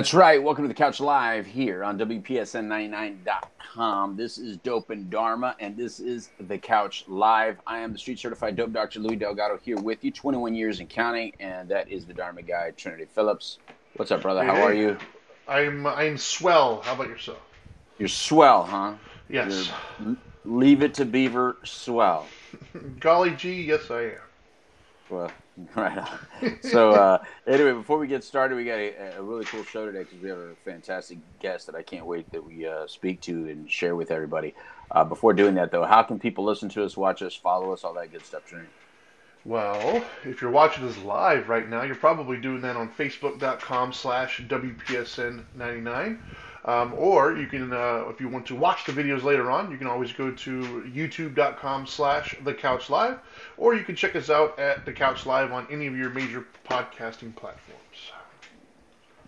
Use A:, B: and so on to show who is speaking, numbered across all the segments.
A: That's right. Welcome to the Couch Live here on WPSN99.com. This is Dope and Dharma, and this is the Couch Live. I am the street certified dope Dr. Lui Delgado here with you, 21 years in counting, and that is the Dharma guy, Trinity Phillips. What's up, brother? How
B: Hey.
A: are you?
B: I'm I'm swell. How about yourself?
A: You're swell, huh?
B: Yes.
A: You're leave it to Beaver swell.
B: Golly gee, yes I am.
A: Well, right. So, uh, anyway, before we get started, we got a, a really cool show today because we have a fantastic guest that I can't wait that we uh, speak to and share with everybody. Uh, before doing that, though, how can people listen to us, watch us, follow us, all that good stuff?
B: Well, if you're watching this live right now, you're probably doing that on facebook.com slash WPSN99. Um, or you can, uh, if you want to watch the videos later on, you can always go to youtube.com slash The Couch Live. Or you can check us out at The Couch Live on any of your major podcasting platforms.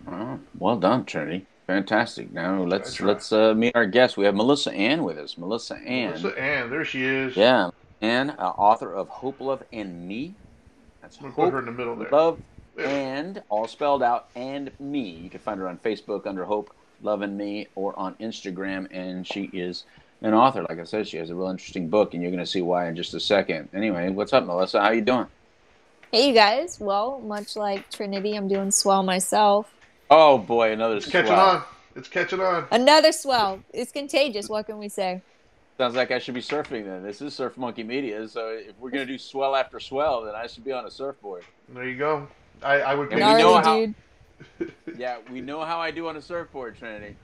A: Oh, well done, Trinity. Fantastic. Now let's let's uh, meet our guest. We have Melissa Ann with us. Melissa Ann.
B: Melissa Ann, there she is.
A: Yeah, Ann, uh, author of Hope, Love, and Me. That's
B: to put her in the middle there.
A: Love,
B: There.
A: and all spelled out and me. You can find her on Facebook under Hope, Love, and Me, or on Instagram. And she is an author. Like I said, she has a real interesting book, and you're going to see why in just a second. Anyway, what's up, Melissa? How you doing?
C: Hey, you guys. Well, much like Trinity, I'm doing swell myself.
A: Oh boy, another
B: It's catching on. It's catching on.
C: Another swell. It's contagious. What can we say?
A: Sounds like I should be surfing then. This is Surf Monkey Media, so if we're going to do swell after swell, then I should be on a surfboard.
B: There you go. I, I would
A: And
B: pay
A: we know
C: Gnarly,
A: how-
C: dude.
A: Yeah, we know how I do on a surfboard, Trinity.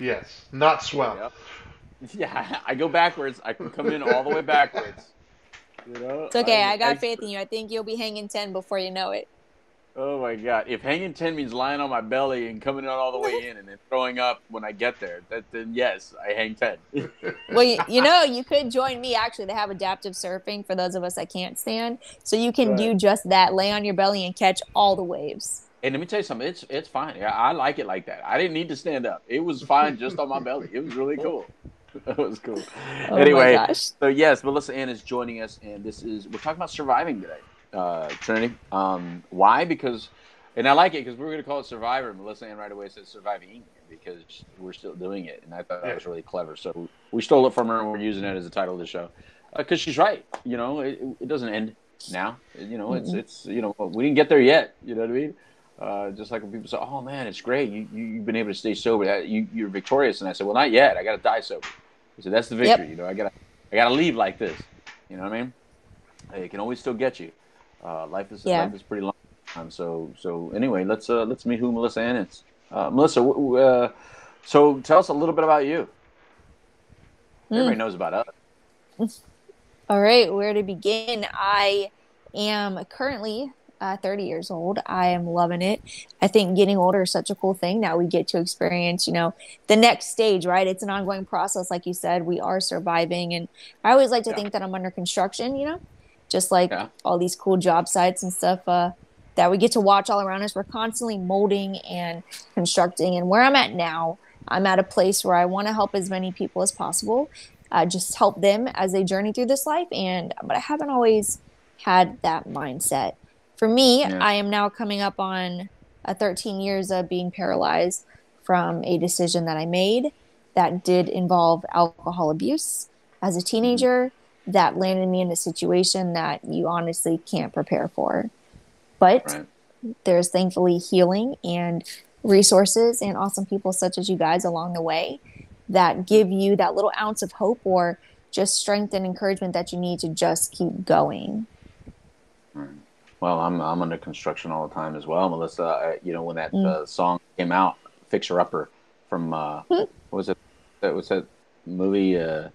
B: Yes, not swell.
A: Yep. Yeah, I go backwards. I can come in all the way backwards. You know?
C: It's okay.
A: I'm
C: I got
A: an
C: faith in you. I think you'll be hanging 10 before you know it.
A: Oh my god! If hanging ten means lying on my belly and coming out all the way in and then throwing up when I get there, that, then yes, I hang ten.
C: Well, you, you know, you could join me. Actually, they have adaptive surfing for those of us that can't stand. So you can do just that lay on your belly and catch all the waves.
A: And let me tell you something. It's it's fine. Yeah, I like it like that. I didn't need to stand up. It was fine just on my belly. It was really cool. It was cool.
C: Oh
A: anyway. So yes, Melissa Ann is joining us, and this is we're talking about surviving today, uh, Trinity. Um, why? Because, and I like it because we were going to call it Survivor. Melissa Ann right away said surviving because we're still doing it, and I thought that was really clever. So we stole it from her, and we're using it as the title of the show because she's right. You know, it, it doesn't end now. You know, it's it's you know we didn't get there yet. You know what I mean? Uh, just like when people say, "Oh man, it's great. You, you you've been able to stay sober. You you're victorious." And I said, "Well, not yet. I got to die sober." He said, "That's the
C: Yep.
A: victory. You know, I gotta I gotta leave like this. You know what I mean? It can always still get you. Uh, life is
C: Yeah.
A: life is pretty long. Um, so so anyway, let's uh, let's meet who Melissa Ann is. Uh, Melissa, w- w- uh, so tell us a little bit about you. Everybody knows about us.
C: All right, where to begin? I am currently uh, 30 years old. I am loving it. I think getting older is such a cool thing. Now we get to experience, you know, the next stage, right? It's an ongoing process. Like you said, we are surviving. And I always like to
A: Yeah.
C: think that I'm under construction, you know, just like
A: Yeah.
C: all these cool job sites and stuff uh, that we get to watch all around us. We're constantly molding and constructing. And where I'm at now, I'm at a place where I want to help as many people as possible uh, just help them as they journey through this life. And but I haven't always had that mindset. For me,
A: Yeah.
C: I am now coming up on uh, 13 years of being paralyzed from a decision that I made that did involve alcohol abuse as a teenager. That landed me in a situation that you honestly can't prepare for. But
A: Right.
C: there's thankfully healing and resources and awesome people such as you guys along the way that give you that little ounce of hope or just strength and encouragement that you need to just keep going.
A: Well, I'm I'm under construction all the time as well, Melissa. I, you know, when that
C: Mm.
A: uh, song came out, "Fixer Upper" from uh, what was it? That was that movie uh,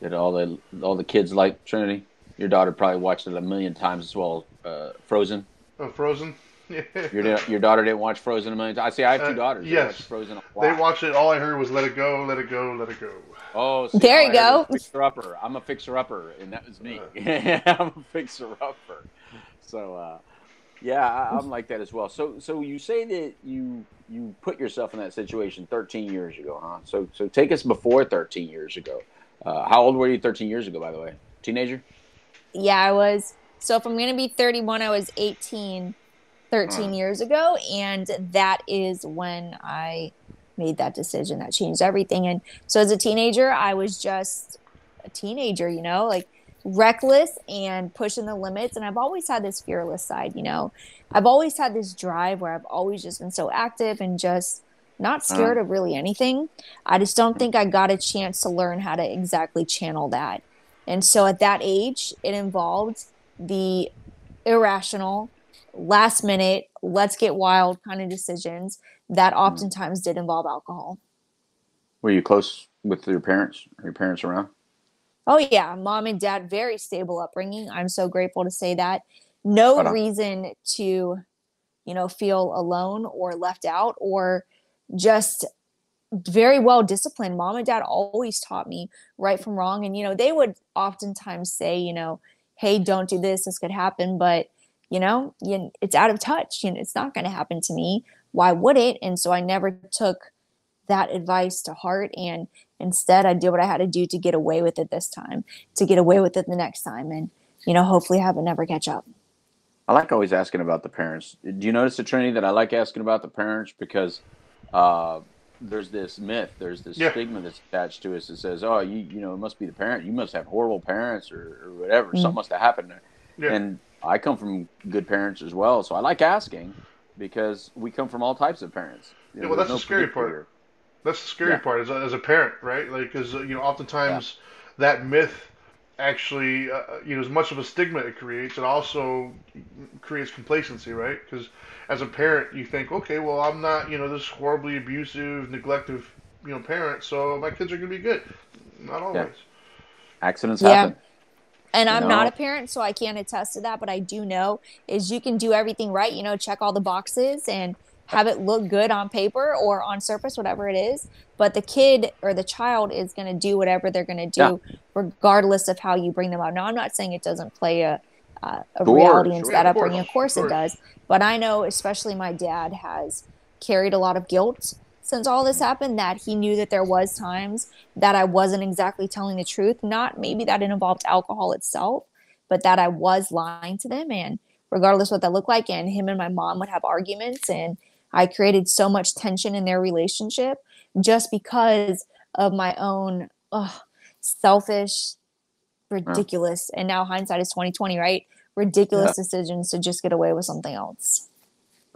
A: that all the all the kids like Trinity. Your daughter probably watched it a million times as well. Uh, Frozen.
B: Oh, Frozen.
A: Your your daughter didn't watch Frozen a million times. I see. I have two
B: Uh,
A: daughters. They
B: yes.
A: watch Frozen a
B: They watched it. All I heard was "Let it go, let it go, let it go."
A: Oh, see,
C: There you
A: I heard was
C: go.
A: Fixer upper. I'm a fixer upper, and that was me. I'm a fixer upper. So, uh, yeah, I, I'm like that as well. So, so you say that you you put yourself in that situation 13 years ago, huh? So, so take us before 13 years ago. Uh, how old were you 13 years ago, by the way? Teenager?
C: Yeah, I was. So if I'm going to be 31, I was 18 13 years ago. And that is when I made that decision that changed everything. And so as a teenager, I was just a teenager, you know, like reckless and pushing the limits. And I've always had this fearless side, you know, I've always had this drive where I've always just been so active and just not scared uh, of really anything. I just don't think I got a chance to learn how to exactly channel that. And so at that age, it involved the irrational, last minute, let's get wild kind of decisions that hmm. oftentimes did involve alcohol.
A: Were you close with your parents? Are your parents around?
C: Oh yeah, mom and dad very stable upbringing. I'm so grateful to say that. No reason to, you know, feel alone or left out or just very well disciplined. Mom and dad always taught me right from wrong and you know, they would oftentimes say, you know, hey, don't do this, this could happen, but you know, you, it's out of touch. You know, it's not going to happen to me. Why would it? And so I never took that advice to heart and instead i did what i had to do to get away with it this time to get away with it the next time and you know hopefully have it never catch up
A: i like always asking about the parents do you notice the trinity that i like asking about the parents because uh, there's this myth there's this yeah. stigma that's attached to us that says oh you you know it must be the parent you must have horrible parents or, or whatever mm-hmm. something must have happened there yeah. and i come from good parents as well so i like asking because we come from all types of parents
B: you know, yeah, well that's no the scary part here. That's the scary yeah. part as a, as a parent, right? Like, because uh, you know, oftentimes yeah. that myth actually, uh, you know, as much of a stigma it creates, it also creates complacency, right? Because as a parent, you think, okay, well, I'm not, you know, this horribly abusive, neglective, you know, parent, so my kids are gonna be good. Not always. Yeah.
A: Accidents happen.
C: And I'm not a parent, so I can't attest to that, but I do know is you can do everything right, you know, check all the boxes and have it look good on paper or on surface, whatever it is. But the kid or the child is going to do whatever they're going to do, yeah. regardless of how you bring them up. Now, I'm not saying it doesn't play a, uh, a sure, reality into sure, that upbringing. Of course, of course, it does. But I know, especially my dad has carried a lot of guilt since all this happened that he knew that there was times that I wasn't exactly telling the truth. Not maybe that it involved alcohol itself, but that I was lying to them and regardless what that looked like. And him and my mom would have arguments and I created so much tension in their relationship just because of my own ugh, selfish, mm. ridiculous, and now hindsight is twenty twenty, right? Ridiculous yeah. decisions to just get away with something else.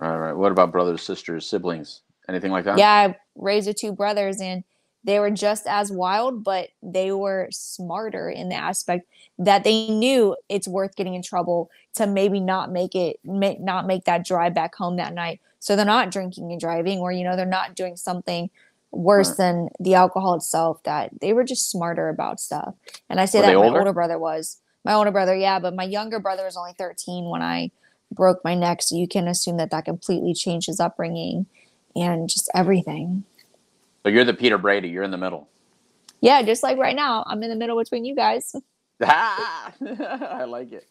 A: All right. What about brothers, sisters, siblings? Anything like that?
C: Yeah, I raised with two brothers, and they were just as wild, but they were smarter in the aspect that they knew it's worth getting in trouble to maybe not make it, not make that drive back home that night so they're not drinking and driving, or, you know, they're not doing something worse right. than the alcohol itself, that they were just smarter about stuff. And I say were that my older? older brother was. My older brother, yeah, but my younger brother was only 13 when I broke my neck. So you can assume that that completely changed his upbringing and just everything.
A: So you're the Peter Brady. You're in the middle.
C: Yeah, just like right now, I'm in the middle between you guys.
A: I like it.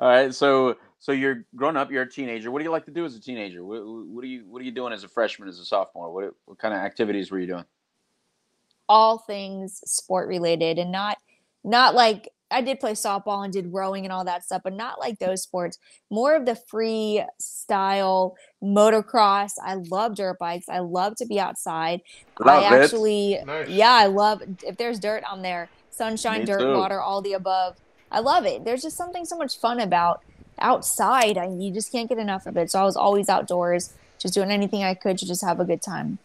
A: All right, so so you're grown up. You're a teenager. What do you like to do as a teenager? What, what are you What are you doing as a freshman, as a sophomore? What What kind of activities were you doing?
C: All things sport related, and not not like I did play softball and did rowing and all that stuff, but not like those sports. More of the free style motocross. I love dirt bikes. I love to be outside. Love I actually, nice. yeah, I love if there's dirt on there, sunshine, Me dirt, too. water, all the above. I love it. There's just something so much fun about outside. I, you just can't get enough of it. So I was always outdoors, just doing anything I could to just have a good time.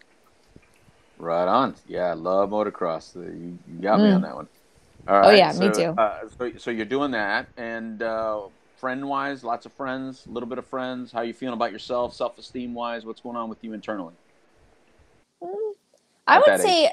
A: Right on. Yeah, I love motocross. You, you got me on mm. that one.
C: All right. Oh yeah, so, me too.
A: Uh, so, so you're doing that, and uh, friend wise, lots of friends, a little bit of friends. How you feeling about yourself, self esteem wise? What's going on with you internally?
C: Mm, I would say age?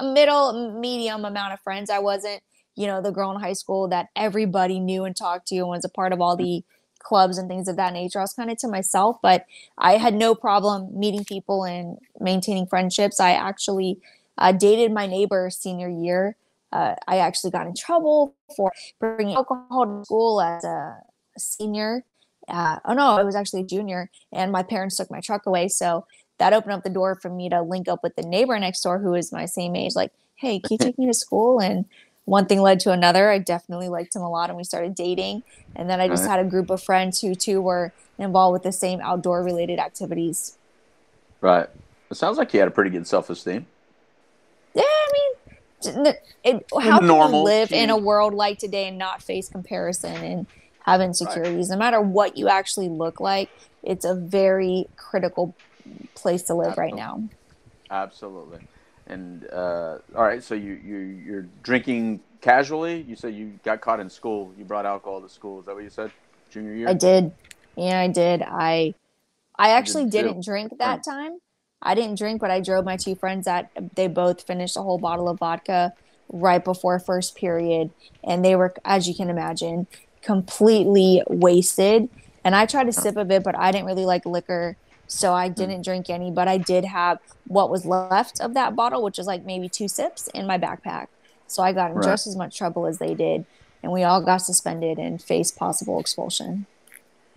C: a middle medium amount of friends. I wasn't, you know, the girl in high school that everybody knew and talked to and was a part of all the clubs and things of that nature. I was kind of to myself, but I had no problem meeting people and maintaining friendships. I actually uh, dated my neighbor senior year. Uh, I actually got in trouble for bringing alcohol to school as a, senior. Uh, oh no, it was actually a junior, and my parents took my truck away. So that opened up the door for me to link up with the neighbor next door who is my same age. Like, hey, can you take me to school? And one thing led to another. I definitely liked him a lot, and we started dating. And then I just
A: Right.
C: had a group of friends who too were involved with the same outdoor related activities.
A: Right. It sounds like you had a pretty good self esteem.
C: Yeah, I mean, it, how can you live in a world like today and not face comparison and have insecurities? No matter what you actually look like, it's a very critical place to live right now.
A: Absolutely. And uh, all right, so you you you're drinking casually. You said you got caught in school. You brought alcohol to school. Is that what you said? Junior year.
C: I did. Yeah, I did. I I actually
A: did
C: didn't drink that time. I didn't drink, but I drove my two friends that they both finished a whole bottle of vodka right before first period and they were as you can imagine completely wasted. And I tried to sip of it but I didn't really like liquor so I hmm. didn't drink any but I did have what was left of that bottle which is like maybe two sips in my backpack. So I got in
A: Right.
C: just as much trouble as they did and we all got suspended and faced possible expulsion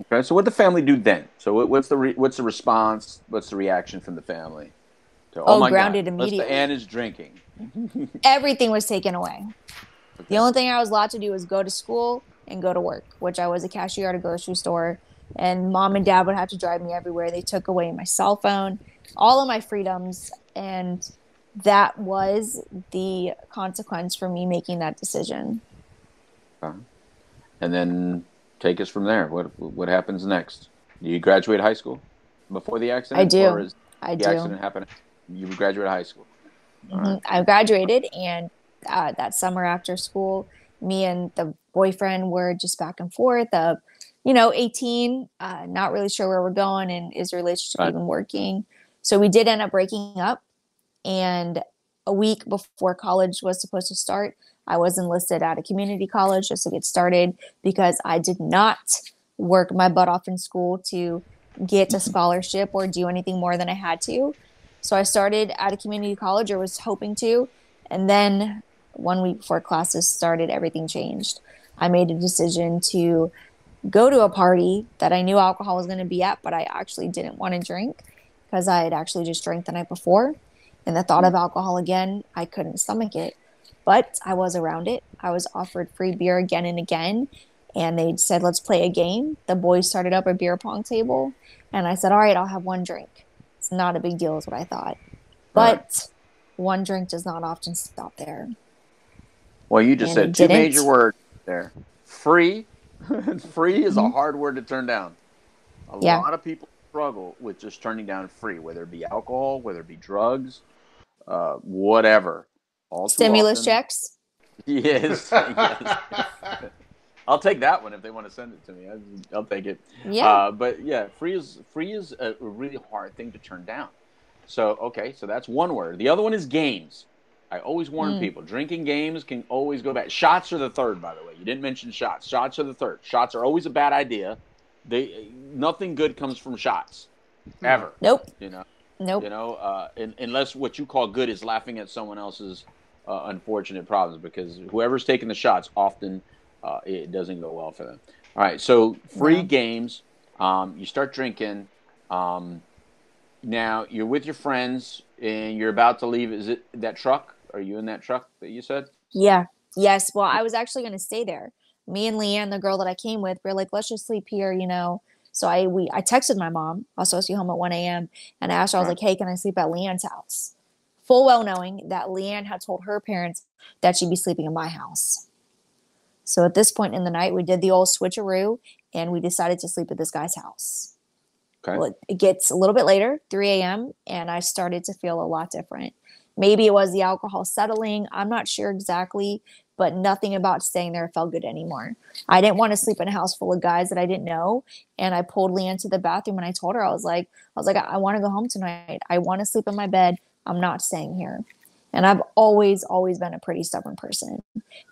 A: Okay. So what the family do then? So what, what's the re, what's the response? What's the reaction from the family? To,
C: Oh, oh
A: my
C: grounded
A: God,
C: immediately.
A: Ann is drinking.
C: everything was taken away.
A: Okay.
C: The only thing I was allowed to do was go to school and go to work, which I was a cashier at a grocery store. And mom and dad would have to drive me everywhere. They took away my cell phone, all of my freedoms. And that was the consequence for me making that decision. Uh-huh.
A: And then take us from there. What what happens next? Do you graduate high school before the accident?
C: I do.
A: Or is
C: I
A: the
C: do.
A: accident happen? You graduate high school. Right.
C: Mhm. I graduated, and uh, that summer after school, me and the boyfriend were just back and forth of, you know, 18, uh, not really sure where we're going, and is the relationship
A: Right.
C: even working? So we did end up breaking up. And a week before college was supposed to start, I was enlisted at a community college just to get started because I did not work my butt off in school to get a mm-hmm. scholarship or do anything more than I had to. So I started at a community college or was hoping to. And then one week before classes started, everything changed. I made a decision to go to a party that I knew alcohol was going to be at, but I actually didn't want to drink because I had actually just drank the night before. And the thought of mm-hmm. alcohol again, I couldn't stomach it. But I was around it. I was offered free beer again and again. And they said, let's play a game. The boys started up a beer pong table. And I said, all right, I'll have one drink. It's not a big deal, is what I thought. But one drink does not often stop there.
A: Well, you just
C: And
A: said two
C: didn't.
A: major words there. Free. free is a
C: Mhm.
A: hard word to turn down. A
C: Yeah.
A: lot of people struggle with just turning down free, whether it be alcohol, whether it be drugs, uh, whatever. All
C: Stimulus
A: often-
C: checks.
A: Yes. yes. I'll take that one if they want to send it to me. I- I'll take it.
C: Yeah.
A: Uh, but yeah, free is free is a really hard thing to turn down. So okay, so that's one word. The other one is games. I always warn
C: Mm.
A: people: drinking games can always go bad. Shots are the third, by the way. You didn't mention shots. Shots are the third. Shots are always a bad idea. They nothing good comes from shots, ever.
C: nope.
A: You know,
C: Nope.
A: you know, uh, un unless what you call good is laughing at someone else's uh, unfortunate problems, because whoever's taking the shots often uh, it doesn't go well for them. All right, so free
C: No.
A: games. Um, you start drinking. Um, now you're with your friends and you're about to leave. Is it that truck? Are you in that truck that you said?
C: Yeah. Yes. Well, I was actually going to stay there. Me and Leanne, the girl that I came with, we are like, let's just sleep here, you know. So I we I texted my mom. I was supposed to be home at 1 a.m. and I asked her, I was
A: Right.
C: like, hey, can I sleep at Leanne's house? Full well knowing that Leanne had told her parents that she'd be sleeping in my house. So at this point in the night, we did the old switcheroo and we decided to sleep at this guy's house.
A: Okay.
C: Well, it- gets a little bit later, 3 a.m., and I started to feel a lot different. Maybe it was the alcohol settling. I'm not sure exactly, but nothing about staying there felt good anymore. I didn't want to sleep in a house full of guys that I didn't know. And I pulled Leanne to the bathroom and I told her, I was like, I was like, I, I want to go home tonight. I want to sleep in my bed. I'm not staying here. And I've always, always been a pretty stubborn person.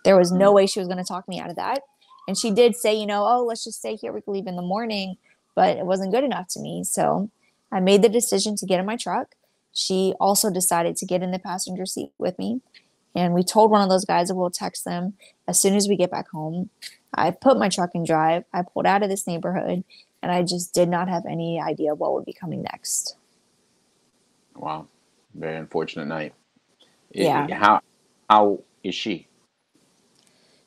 C: There was no mm. way she was going to talk me out of that. And she did say, you know, oh, let's just stay here. We can leave in the morning. But it wasn't good enough to me. So I made the decision to get in my truck. She also decided to get in the passenger seat with me. And we told one of those guys that we'll text them as soon as we get back home. I put my truck in drive. I pulled out of this neighborhood and I just did not have any idea what would be coming next.
A: Wow, very unfortunate night.
C: Yeah.
A: How how is she?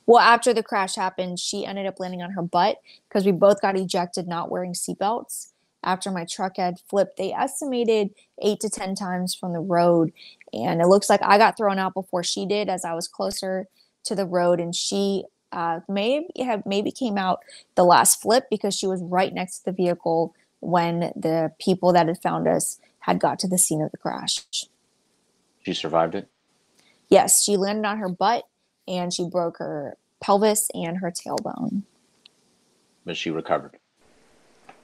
C: well, after the crash happened, she ended up landing on her butt because we both got ejected not wearing seatbelts. After my truck had flipped, they estimated eight to 10 times from the road. And it looks like I got thrown out before she did as I was closer to the road. And she uh, maybe have maybe came out the last flip because she was right next to the vehicle when the people that had found us had got to the scene of the crash.
A: She survived it?
C: Yes, she landed on her butt and she broke her pelvis and her tailbone.
A: But she recovered.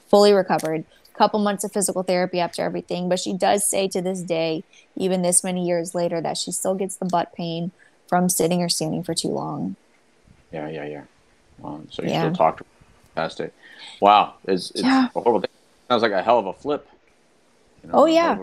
C: Fully recovered. Couple months of physical therapy after everything, but she does say to this day, even this many years later, that she still gets the butt pain from sitting or standing for too long.
A: Yeah, yeah, yeah. Um, so you yeah. still talk to her past it. Wow, it's, it's yeah. a horrible thing. Sounds like a hell of a flip.
C: You know, oh yeah,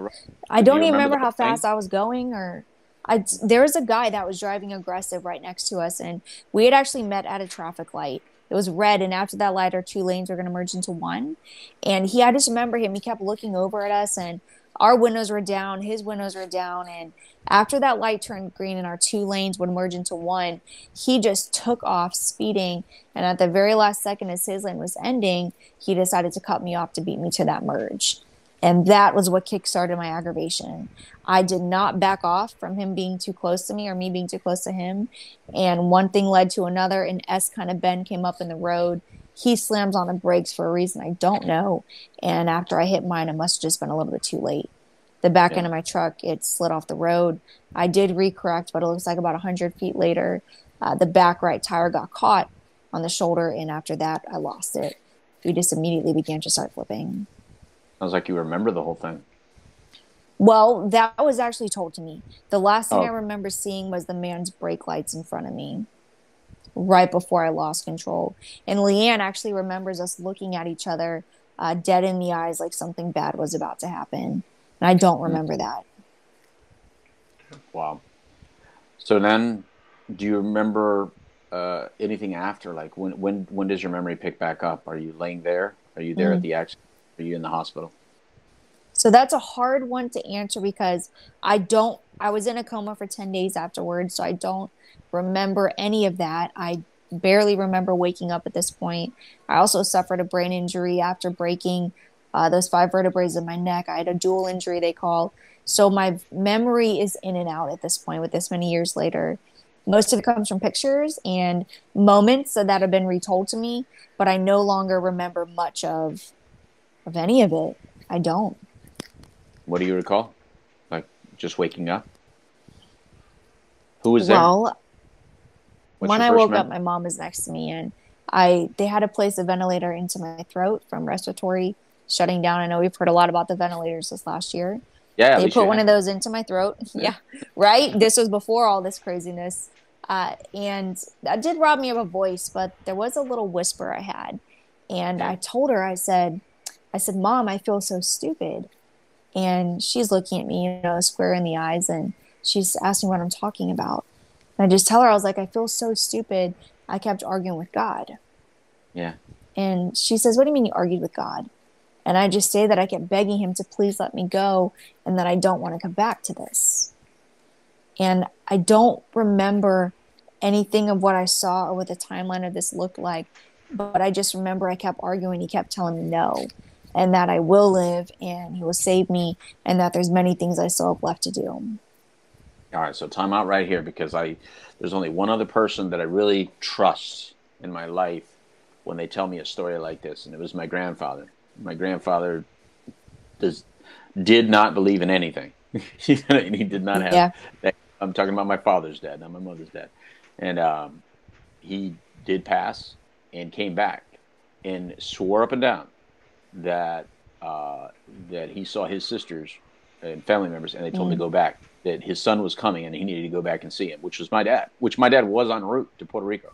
C: I don't even remember, remember how fast I was going or I, there was a guy that was driving aggressive right next to us, and we had actually met at a traffic light. It was red, and after that light, our two lanes were going to merge into one. And he, I just remember him. He kept looking over at us, and our windows were down, his windows were down, and after that light turned green and our two lanes would merge into one, he just took off speeding. And at the very last second, as his lane was ending, he decided to cut me off to beat me to that merge. And that was what kickstarted my aggravation. I did not back off from him being too close to me or me being too close to him. And one thing led to another. and S kind of bend came up in the road. He slams on the brakes for a reason I don't know. And after I hit mine, it must have just been a little bit too late. The back yeah. end of my truck, it slid off the road. I did recorrect, but it looks like about 100 feet later, uh, the back right tire got caught on the shoulder. And after that, I lost it. We just immediately began to start flipping.
A: Sounds like you remember the whole thing.
C: Well, that was actually told to me. The last thing oh. I remember seeing was the man's brake lights in front of me right before I lost control. And Leanne actually remembers us looking at each other uh, dead in the eyes like something bad was about to happen. And I don't hmm. remember that.
A: Wow. So then, do you remember uh, anything after? Like, when, when, when does your memory pick back up? Are you laying there? Are you there mm. at the accident? Are you in the hospital?
C: So that's a hard one to answer because I don't, I was in a coma for 10 days afterwards. So I don't remember any of that. I barely remember waking up at this point. I also suffered a brain injury after breaking uh, those five vertebrae in my neck. I had a dual injury, they call. So my memory is in and out at this point with this many years later. Most of it comes from pictures and moments that have been retold to me, but I no longer remember much of of any of it. I don't.
A: What do you recall? Like just waking up? Who was there?
C: Well, when I woke up, my mom was next to me, and I they had to place a ventilator into my throat from respiratory shutting down. I know we've heard a lot about the ventilators this last year.
A: Yeah,
C: they put one of those into my throat. yeah, right. This was before all this craziness, uh, and that did rob me of a voice. But there was a little whisper I had, and I told her, I said, I said, Mom, I feel so stupid. And she's looking at me, you know, square in the eyes, and she's asking what I'm talking about. And I just tell her, I was like, I feel so stupid. I kept arguing with God.
A: Yeah.
C: And she says, What do you mean you argued with God? And I just say that I kept begging him to please let me go and that I don't want to come back to this. And I don't remember anything of what I saw or what the timeline of this looked like, but I just remember I kept arguing. He kept telling me no and that I will live and he will save me and that there's many things I still have left to do.
A: All right, so time out right here because I there's only one other person that I really trust in my life when they tell me a story like this, and it was my grandfather. My grandfather does did not believe in anything. he did not have. Yeah. That, I'm talking about my father's dad, not my mother's dad, and um, he did pass and came back and swore up and down that uh, that he saw his sisters and family members, and they told mm. him to mm. go back. That his son was coming, and he needed to go back and see him, which was my dad. Which my dad was en route to Puerto Rico.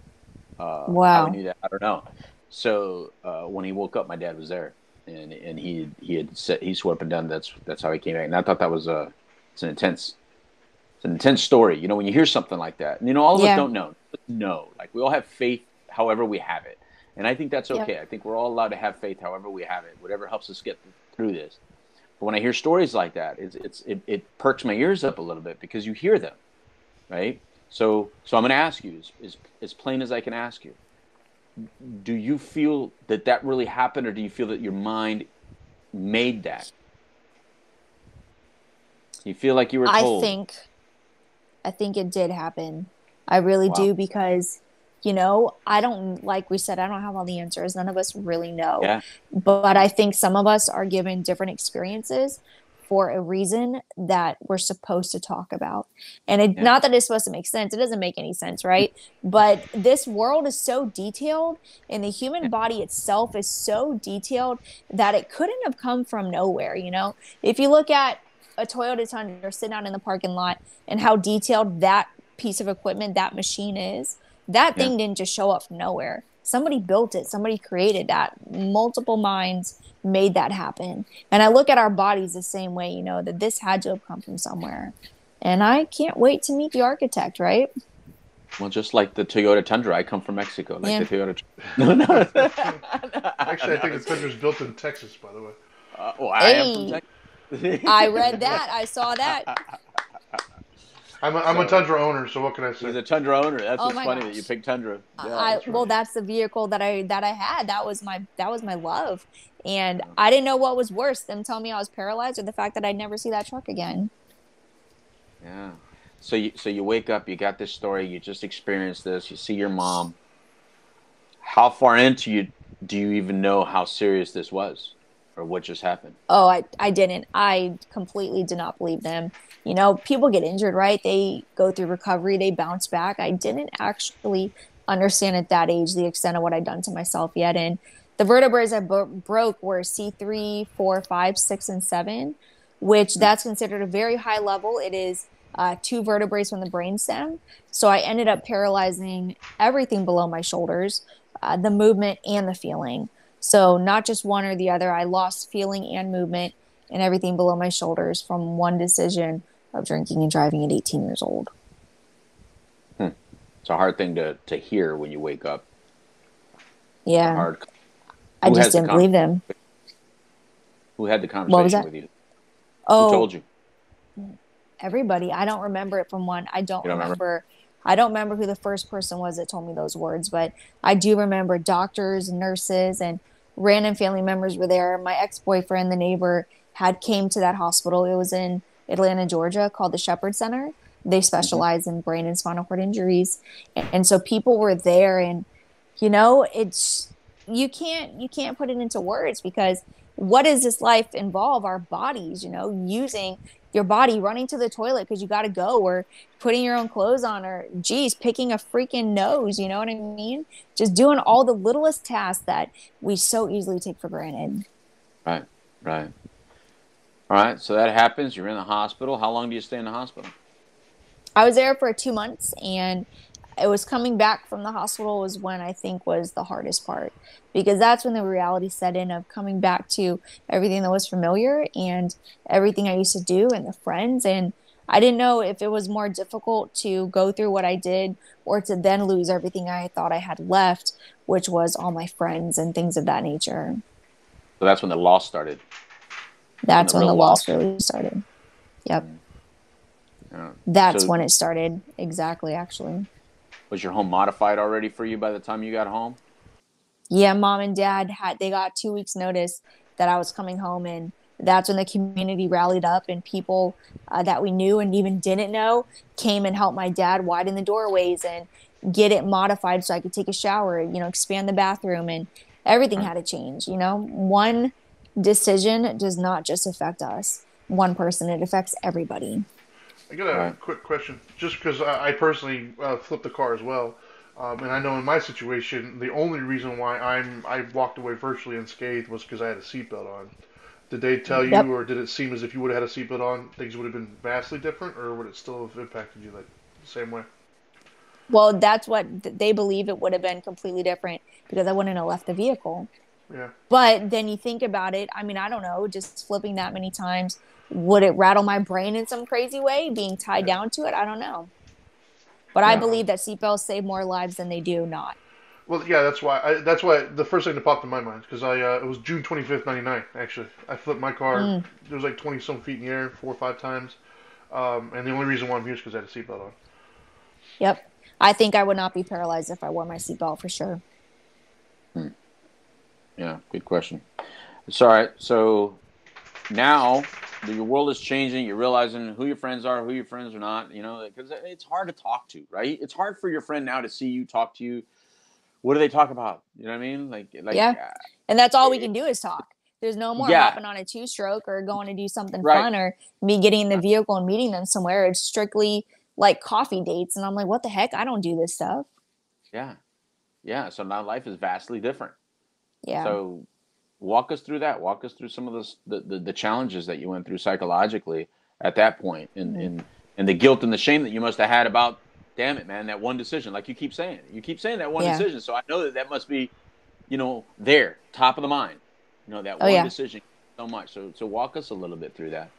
A: Uh,
C: wow.
A: How he knew that, I don't know. So uh, when he woke up, my dad was there, and and he he had said he swore up and down that's that's how he came back. And I thought that was a it's an intense it's an intense story. You know, when you hear something like that, and, you know, all of yeah. us don't know. No, like we all have faith, however we have it. And I think that's okay. Yep. I think we're all allowed to have faith however we have it, whatever helps us get through this. But when I hear stories like that, it's, it's, it, it perks my ears up a little bit because you hear them, right? So, so I'm going to ask you as, as, as plain as I can ask you. Do you feel that that really happened, or do you feel that your mind made that? You feel like you were told.
C: I think, I think it did happen. I really
A: Wow.
C: do because, you know, I don't like we said I don't have all the answers. None of us really know.
A: Yeah.
C: But I think some of us are given different experiences for a reason that we're supposed to talk about. And it,
A: Yeah.
C: not that it's supposed to make sense. It doesn't make any sense, right? But this world is so detailed and the human body itself is so detailed that it couldn't have come from nowhere, you know? If you look at a Toyota Tundra sitting out in the parking lot and how detailed that piece of equipment, that machine is, that
A: Yeah.
C: thing didn't just show up from nowhere. Somebody built it, somebody created that. Multiple minds made that happen. And I look at our bodies the same way, you know, that this had to have come from somewhere. And I can't wait to meet the architect, right?
A: Well, just like the Toyota Tundra, I come from Mexico. Like
C: Yeah.
A: the Toyota. No, no.
B: Actually, I think the Tundra's built in Texas, by the way.
A: Uh, well, I am from
C: Hey.
A: Texas.
C: I read that. I saw that.
B: I'm a, I'm a Tundra owner, so what can I say?
A: He's a Tundra owner. That's
C: Oh
A: what's
C: my
A: funny
C: gosh.
A: that you picked Tundra. Yeah,
C: I,
A: that's right.
C: well, that's the vehicle that I that I had. That was my that was my love, and I didn't know what was worse: them telling me I was paralyzed, or the fact that I'd never see that truck again.
A: Yeah. So you so you wake up, you got this story, you just experienced this, you see your mom. How far into you do you even know how serious this was, or what just happened?
C: Oh, I I didn't. I completely did not believe them. You know, people get injured, right? They go through recovery, they bounce back. I didn't actually understand at that age the extent of what I'd done to myself yet. And the vertebrae I bro- broke were C3, 4, 5, 6, and 7, which that's considered a very high level. It is uh, two vertebrae from the brainstem. So I ended up paralyzing everything below my shoulders, uh, the movement and the feeling. So not just one or the other. I lost feeling and movement and everything below my shoulders from one decision of drinking and driving at 18 years old. Hmm.
A: It's a hard thing to, to hear when you wake up.
C: Yeah,
A: Hard.
C: I just didn't
A: con-
C: believe them.
A: Who had the conversation with you?
C: Oh,
A: Who told you?
C: everybody. I don't remember it from one. I don't,
A: don't remember?
C: remember. I don't remember who the first person was that told me those words, but I do remember doctors, and nurses, and random family members were there. My ex-boyfriend, the neighbor, had came to that hospital. It was in Atlanta, Georgia, called the Shepherd Center. They mm-hmm. specialize in brain and spinal cord injuries, and, and so people were there, and you know, it's you can't you can't put it into words because what does this life involve? Our bodies, you know, using your body running to the toilet because you got to go or putting your own clothes on or geez picking a freaking nose you know what i mean just doing all the littlest tasks that we so easily take for granted
A: Right. Right. All right. So that happens. You're in the hospital. How long do you stay in the hospital?
C: i was there for two months and it was coming back from the hospital was when i think was the hardest part because that's when the reality set in of coming back to everything that was familiar and everything i used to do and the friends and I didn't know if it was more difficult to go through what I did or to then lose everything I thought I had left, which was all my friends and things of that nature.
A: So that's when the loss started.
C: That's
A: the
C: when the loss
A: loss.
C: really started. Yep.
A: Yeah.
C: That's
A: So-
C: when it started. Exactly, actually.
A: Was your home modified already for you by the time you got home?
C: Yeah, mom and dad had, they got two weeks' notice that I was coming home and that's when the community rallied up and people uh, that we knew and even didn't know came and helped my dad widen the doorways and get it modified so I could take a shower, you know, expand the bathroom and everything had to change. You know, one decision does not just affect us, one person, it affects everybody.
B: I got a
A: Right.
B: quick question, just because I, I personally uh, flipped the car as well, um, and I know in my situation the only reason why I'm I walked away virtually unscathed was because I had a seatbelt on. Did they tell you, or did it seem as if you would have had a seatbelt on, things would have been vastly different, or would it still have impacted you like the same way?
C: Well, that's what they believe it would have been completely different because I wouldn't have left the vehicle.
B: Yeah.
C: But then you think about it, I mean, I don't know, just flipping that many times, would it rattle my brain in some crazy way, being tied down to it? I don't know. But I believe that seatbelts save more lives than they do not.
B: Well, yeah, that's why. I, that's why the first thing that popped in my mind because I uh, it was June twenty fifth, ninety nine. Actually, I flipped my car.
C: Mm.
B: It was like twenty some feet in the air, four or five times, um, and the only reason why I'm here is because I had a seatbelt on.
C: Yep. I think I would not be paralyzed if I wore my seatbelt for sure.
A: Hmm. Yeah, good question. Sorry. So now your world is changing. You're realizing who your friends are, who your friends are not. You know, because it's hard to talk to, right? It's hard for your friend now to see you, talk to you. What do they talk about? You know what I mean? Like, like
C: yeah. Uh, and that's all we can do is talk. There's no more yeah. hopping on a two stroke or going to do something right. fun or me getting in the vehicle and meeting them somewhere. It's strictly like coffee dates. And I'm like, what the heck? I don't do this stuff.
A: Yeah. Yeah. So now life is vastly different.
C: Yeah.
A: So walk us through that. Walk us through some of the, the, the challenges that you went through psychologically at that point and, mm-hmm. and, and the guilt and the shame that you must have had about, damn it, man, that one decision. Like you keep saying, you keep saying that one yeah. decision. So I know that that must be, you know, there, top of the mind. You know that oh, one yeah. decision so much. So so walk us a little bit through that.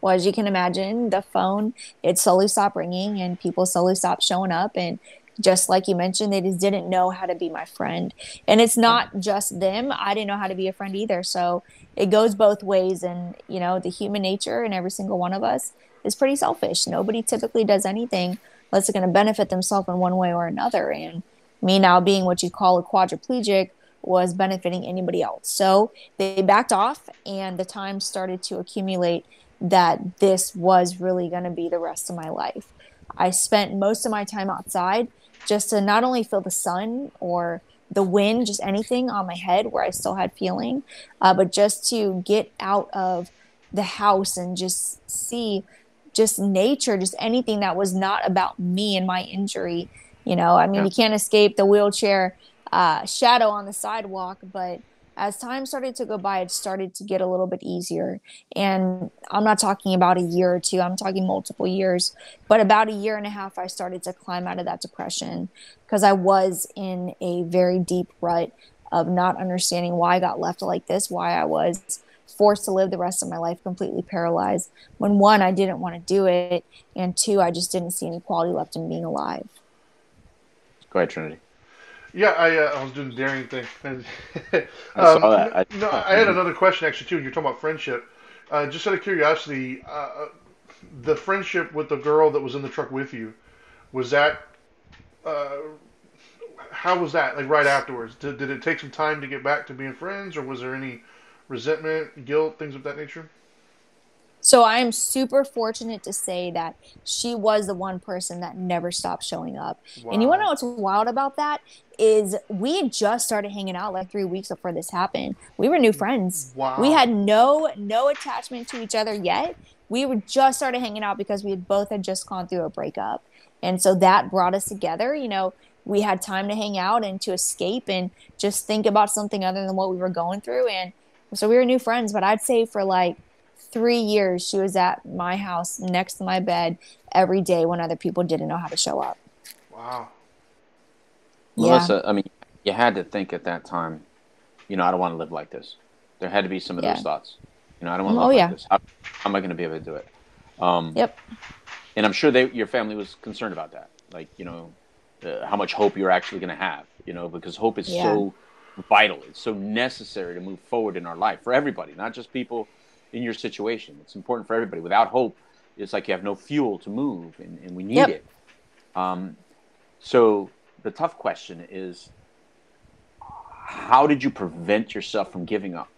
C: Well, as you can imagine, the phone it slowly stopped ringing and people slowly stopped showing up and just like you mentioned, they just didn't know how to be my friend. And it's not just them. I didn't know how to be a friend either. So it goes both ways. And, you know, the human nature in every single one of us is pretty selfish. Nobody typically does anything unless it's going to benefit themselves in one way or another. And me now being what you call a quadriplegic, was benefiting anybody else. So they backed off, and the time started to accumulate that this was really going to be the rest of my life. I spent most of my time outside just to not only feel the sun or the wind, just anything on my head where I still had feeling, uh, but just to get out of the house and just see just nature, just anything that was not about me and my injury. You know, I mean, yeah. you can't escape the wheelchair uh, shadow on the sidewalk. But as time started to go by, it started to get a little bit easier. And I'm not talking about a year or two, I'm talking multiple years. But about a year and a half, I started to climb out of that depression because I was in a very deep rut of not understanding why I got left like this, why I was forced to live the rest of my life completely paralyzed. When one, I didn't want to do it, and two, I just didn't see any quality left in being alive.
A: Go ahead, Trinity.
B: Yeah, I, uh, I was doing the daring thing. um,
A: I saw that. I,
B: no, I had another question actually too. You're talking about friendship. Uh, just out of curiosity, uh, uh, the friendship with the girl that was in the truck with you, was that? Uh, how was that? Like right afterwards, did, did it take some time to get back to being friends, or was there any resentment, guilt, things of that nature?
C: So I am super fortunate to say that she was the one person that never stopped showing up. Wow. And you want to know what's wild about that is we had just started hanging out like three weeks before this happened. We were new friends.
B: Wow.
C: We had no no attachment to each other yet. We were just started hanging out because we had both had just gone through a breakup. And so that brought us together. You know, we had time to hang out and to escape and just think about something other than what we were going through. And so we were new friends, but I'd say for like three years, she was at my house next to my bed every day when other people didn't know how to show up.
B: Wow.
A: Melissa, yeah. I mean, you had to think at that time, you know, I don't want to live like this. There had to be some of yeah. those thoughts. You know, I don't want to oh, live oh, like yeah. this. How, how, am I going to be able to do it? Um,
C: yep.
A: And I'm sure they, your family was concerned about that. Like, you know, uh, how much hope you're actually going to have, you know, because hope is so vital. It's so necessary to move forward in our life for everybody, not just people – in your situation. It's important for everybody. Without hope, it's like you have no fuel to move, and, and we need yep. it. Um, so the tough question is, how did you prevent yourself from giving up?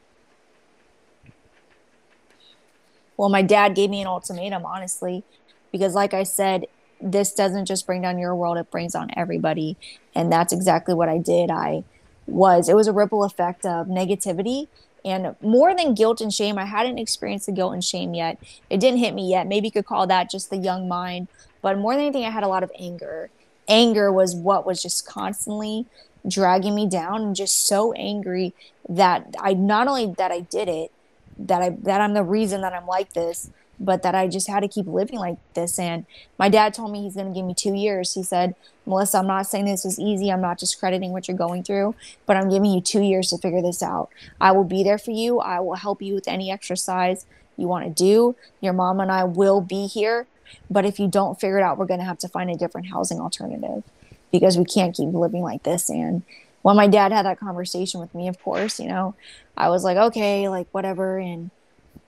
C: Well, my dad gave me an ultimatum, honestly, because, like I said, this doesn't just bring down your world; it brings on everybody, and that's exactly what I did. I was it was a ripple effect of negativity and more than guilt and shame, I hadn't experienced the guilt and shame yet. It didn't hit me yet. Maybe you could call that just the young mind. But more than anything, I had a lot of anger. Anger was what was just constantly dragging me down and just so angry that I not only that I did it, that I that I'm the reason that I'm like this, but that I just had to keep living like this. And my dad told me he's going to give me two years. He said, Melissa, I'm not saying this is easy. I'm not discrediting what you're going through, but I'm giving you two years to figure this out. I will be there for you. I will help you with any exercise you want to do. Your mom and I will be here. But if you don't figure it out, we're going to have to find a different housing alternative because we can't keep living like this. And when my dad had that conversation with me, of course, you know, I was like, okay, like whatever. And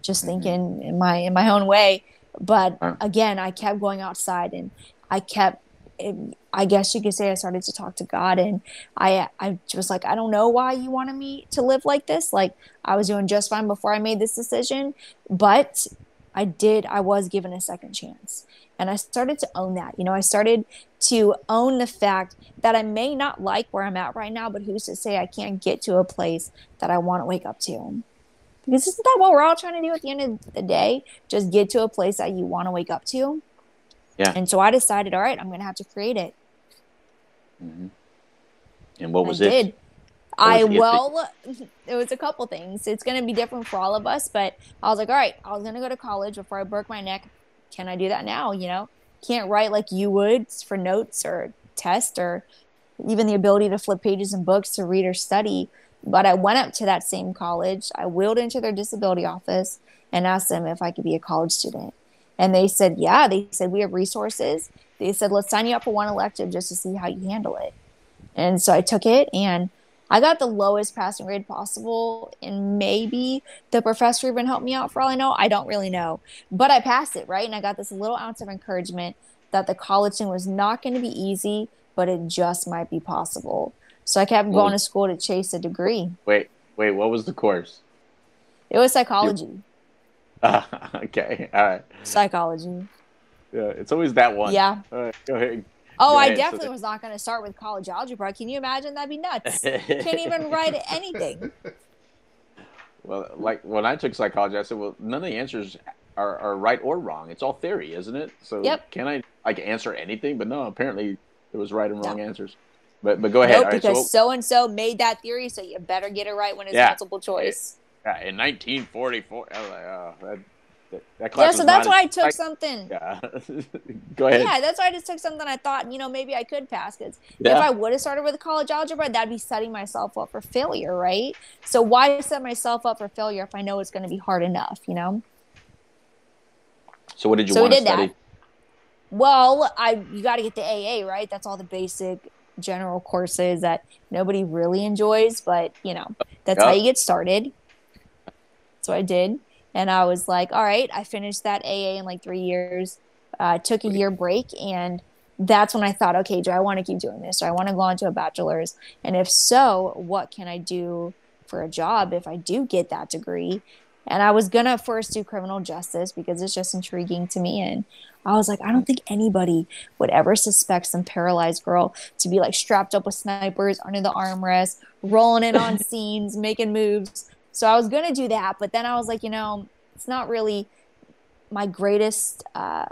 C: just mm-hmm. thinking in my in my own way but again i kept going outside and I kept I guess you could say I started to talk to God and I I was like, I don't know why you wanted me to live like this. Like I was doing just fine before I made this decision, but I did I was given a second chance. And I started to own that. You know, I started to own the fact that I may not like where I'm at right now, but who's to say I can't get to a place that I want to wake up to? Because isn't that what we're all trying to do at the end of the day? Just get to a place that you want to wake up to.
A: Yeah.
C: And so I decided, all right, I'm going to have to create it.
A: Mm-hmm. And what was
C: I
A: it?
C: Did.
A: What
C: I
A: was
C: well, it was a couple things. It's going to be different for all of us, but I was like, all right, I was going to go to college before I broke my neck. Can I do that now? You know, can't write like you would for notes or test or even the ability to flip pages in books to read or study. But I went up to that same college. I wheeled into their disability office and asked them if I could be a college student. And they said, yeah. They said, we have resources. They said, let's sign you up for one elective just to see how you handle it. And so I took it and I got the lowest passing grade possible. And maybe the professor even helped me out for all I know. I don't really know. But I passed it, right? And I got this little ounce of encouragement that the college thing was not going to be easy, but it just might be possible. So I kept going to school to chase a degree.
A: Wait, wait, what was the course?
C: It was psychology.
A: Uh, okay, all right.
C: Psychology.
A: Yeah, it's always that one.
C: Yeah.
A: All right, go ahead.
C: Oh,
A: Go
C: I
A: ahead. So
C: definitely
A: the-
C: was not going to start with college algebra. Can you imagine? That'd be nuts. Can't even write anything.
A: Well, like when I took psychology, I said, well, none of the answers are, are right or wrong. It's all theory, isn't it? So
C: Yep.
A: can I like answer anything? But no, apparently there was right and wrong answers. But but go ahead.
C: Nope,
A: so
C: because so and so made that theory, so you better get it right when it's
A: Yeah.
C: multiple choice.
A: yeah, in 1944, I was like, oh, that, that, that
C: Yeah, so that's why I took something.
A: Yeah. go ahead.
C: Yeah, that's why I just took something I thought, you know, maybe I could pass. Because
A: Yeah.
C: if I would have started with college algebra, that'd be setting myself up for failure, right? So why set myself up for failure if I know it's going to be hard enough, you know?
A: So what did you
C: So we
A: want to
C: did that. Well, I you got to get the AA, right? That's all the basic general courses that nobody really enjoys, but you know, that's how you get started. So I did, and I was like, all right, I finished that AA in like three years. Uh, took a year break, and that's when I thought, okay, do I want to keep doing this? Do I want to go on to a bachelor's? And if so, what can I do for a job if I do get that degree? And I was gonna first do criminal justice because it's just intriguing to me. And I was like, I don't think anybody would ever suspect some paralyzed girl to be like strapped up with snipers under the armrest, rolling in on scenes, making moves. So I was gonna do that, but then I was like, you know, it's not really my greatest uh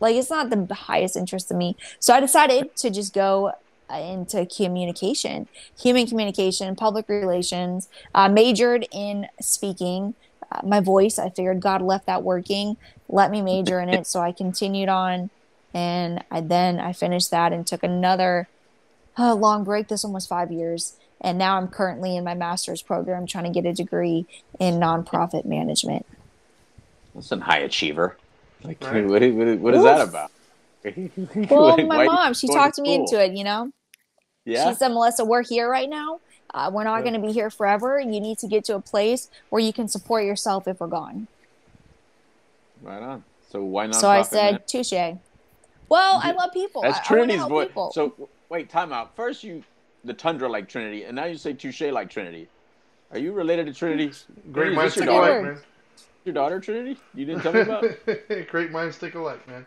C: like it's not the highest interest to me. So I decided to just go into communication, human communication, public relations. Uh, majored in speaking. Uh, my voice, I figured God left that working. Let me major in it, so I continued on, and I then I finished that and took another uh, long break. This one was five years, and now I'm currently in my master's program trying to get a degree in nonprofit management.
A: That's a high achiever. Like,
B: Right.
A: what, what, what is that about?
C: Well, my mom, she talked me into it. You know.
A: Yeah.
C: She said, Melissa, we're here right now. Uh, we're not
B: Yeah.
C: going to be here forever. You need to get to a place where you can support yourself if we're gone.
A: Right on. So why not?
C: so I said, touche. Well, I love people.
A: That's
C: I- I
A: Trinity's
C: help
A: voice.
C: people.
A: So wait, time out. First you the tundra like Trinity, and now you say touche like Trinity. Are you related to Trinity?
B: Great
A: Is
B: minds
A: this your daughter?
B: alike, man.
A: Your daughter Trinity? You didn't tell me about?
B: Great minds think alike, man.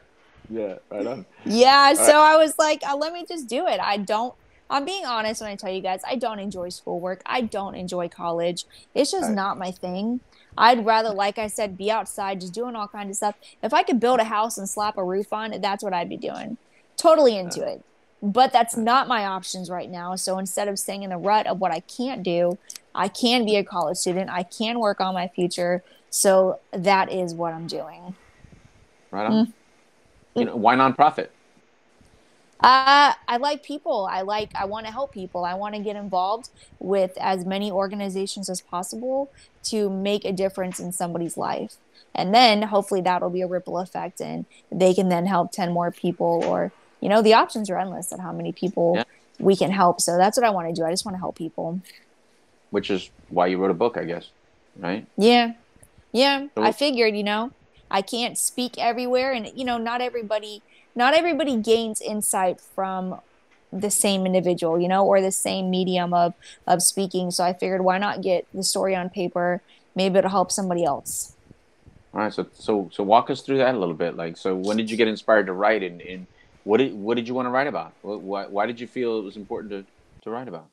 A: yeah, right on.
C: yeah, so I was like, uh, let me just do it. I don't. I'm being honest when I tell you guys, I don't enjoy schoolwork. I don't enjoy college. It's just
A: Right.
C: not my thing. I'd rather, like I said, be outside, just doing all kinds of stuff. If I could build a house and slap a roof on it, that's what I'd be doing. Totally into it. But that's not my options right now. So instead of staying in the rut of what I can't do, I can be a college student. I can work on my future. So that is what I'm doing.
A: Right on.
C: Mm.
A: You know, why nonprofit?
C: Uh, I like people. I like. I want to help people. I want to get involved with as many organizations as possible to make a difference in somebody's life, and then hopefully that'll be a ripple effect, and they can then help ten more people. Or you know, the options are endless at how many people
A: Yeah.
C: we can help. So that's what I want to do. I just want to help people.
A: Which is why you wrote a book, I guess. Right?
C: Yeah. Yeah.
A: So-
C: I figured, you know, I can't speak everywhere and you know, not everybody not everybody gains insight from the same individual, you know, or the same medium of of speaking. So I figured why not get the story on paper? Maybe it'll help somebody else.
A: All right, so so so walk us through that a little bit. Like, so when did you get inspired to write, and, and what did what did you want to write about? Why why did you feel it was important to to write about?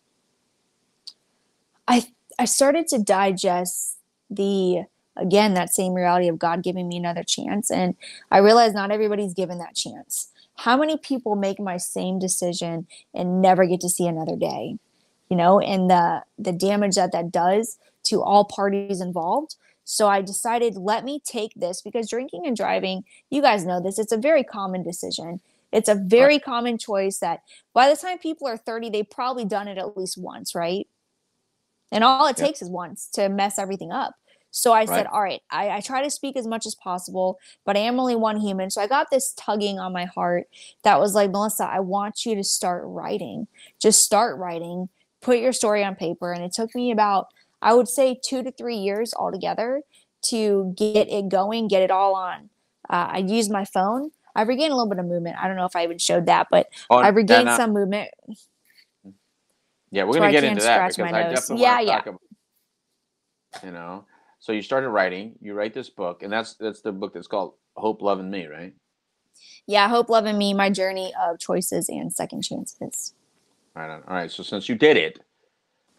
C: I I started to digest the again that same reality of God giving me another chance, and I realized not everybody's given that chance. How many people make my same decision and never get to see another day? You know, and the the damage that that does to all parties involved so I decided, let me take this because drinking and driving, you guys know this, it's a very common decision. It's a very common choice that by the time people are 30, they've probably done it at least once, right? And all it takes is once to mess everything up. So I right. said, all right, I, I, try to speak as much as possible, but I am only one human. So I got this tugging on my heart that was like, Melissa, I want you to start writing. Just start writing, put your story on paper. And it took me about I would say two to three years altogether to get it going, get it all on. Uh, I used my phone. I regained a little bit of movement. I don't know if I even showed that, but oh, I regained some movement.
A: Yeah, we're gonna get into that because I definitely yeah, yeah. About, you know, so you started writing. You write this book, and that's that's the book that's called Hope, Love, and Me, right?
C: Yeah, Hope, Love, and Me: My Journey of Choices and Second Chances.
A: All right, all right. So since you did it,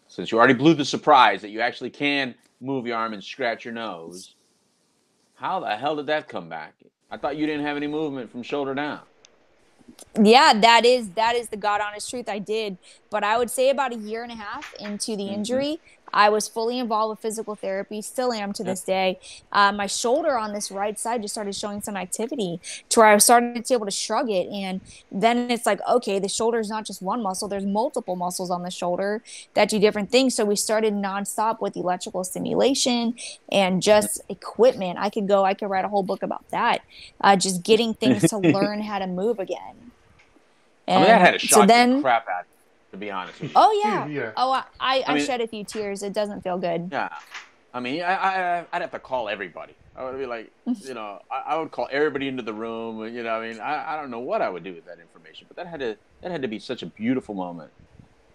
A: since you already blew the surprise that you actually can move your arm and scratch your nose, how the hell did that come back? I thought you didn't have any movement from shoulder down.
C: Yeah, that is that is the god honest truth. I did, but I would say about a year and a half into the mm-hmm. I was fully involved with physical therapy, still am to this day. Uh, my shoulder on this right side just started showing some activity to where I was starting to be able to shrug it. And then it's like, okay, the shoulder is not just one muscle, there's multiple muscles on the shoulder that do different things. So we started nonstop with electrical stimulation and just equipment. I could go, I could write a whole book about that, uh, just getting things to learn how to move again.
A: And I mean, that had a shock so then, crap out to be honest with you.
C: Oh yeah. yeah. Oh, I, I, I mean, shed a few tears. It doesn't feel good.
A: Yeah. I mean, I, I, I'd have to call everybody. I would be like, you know, I, I, would call everybody into the room. You know, I mean, I, I don't know what I would do with that information, but that had to, that had to be such a beautiful moment.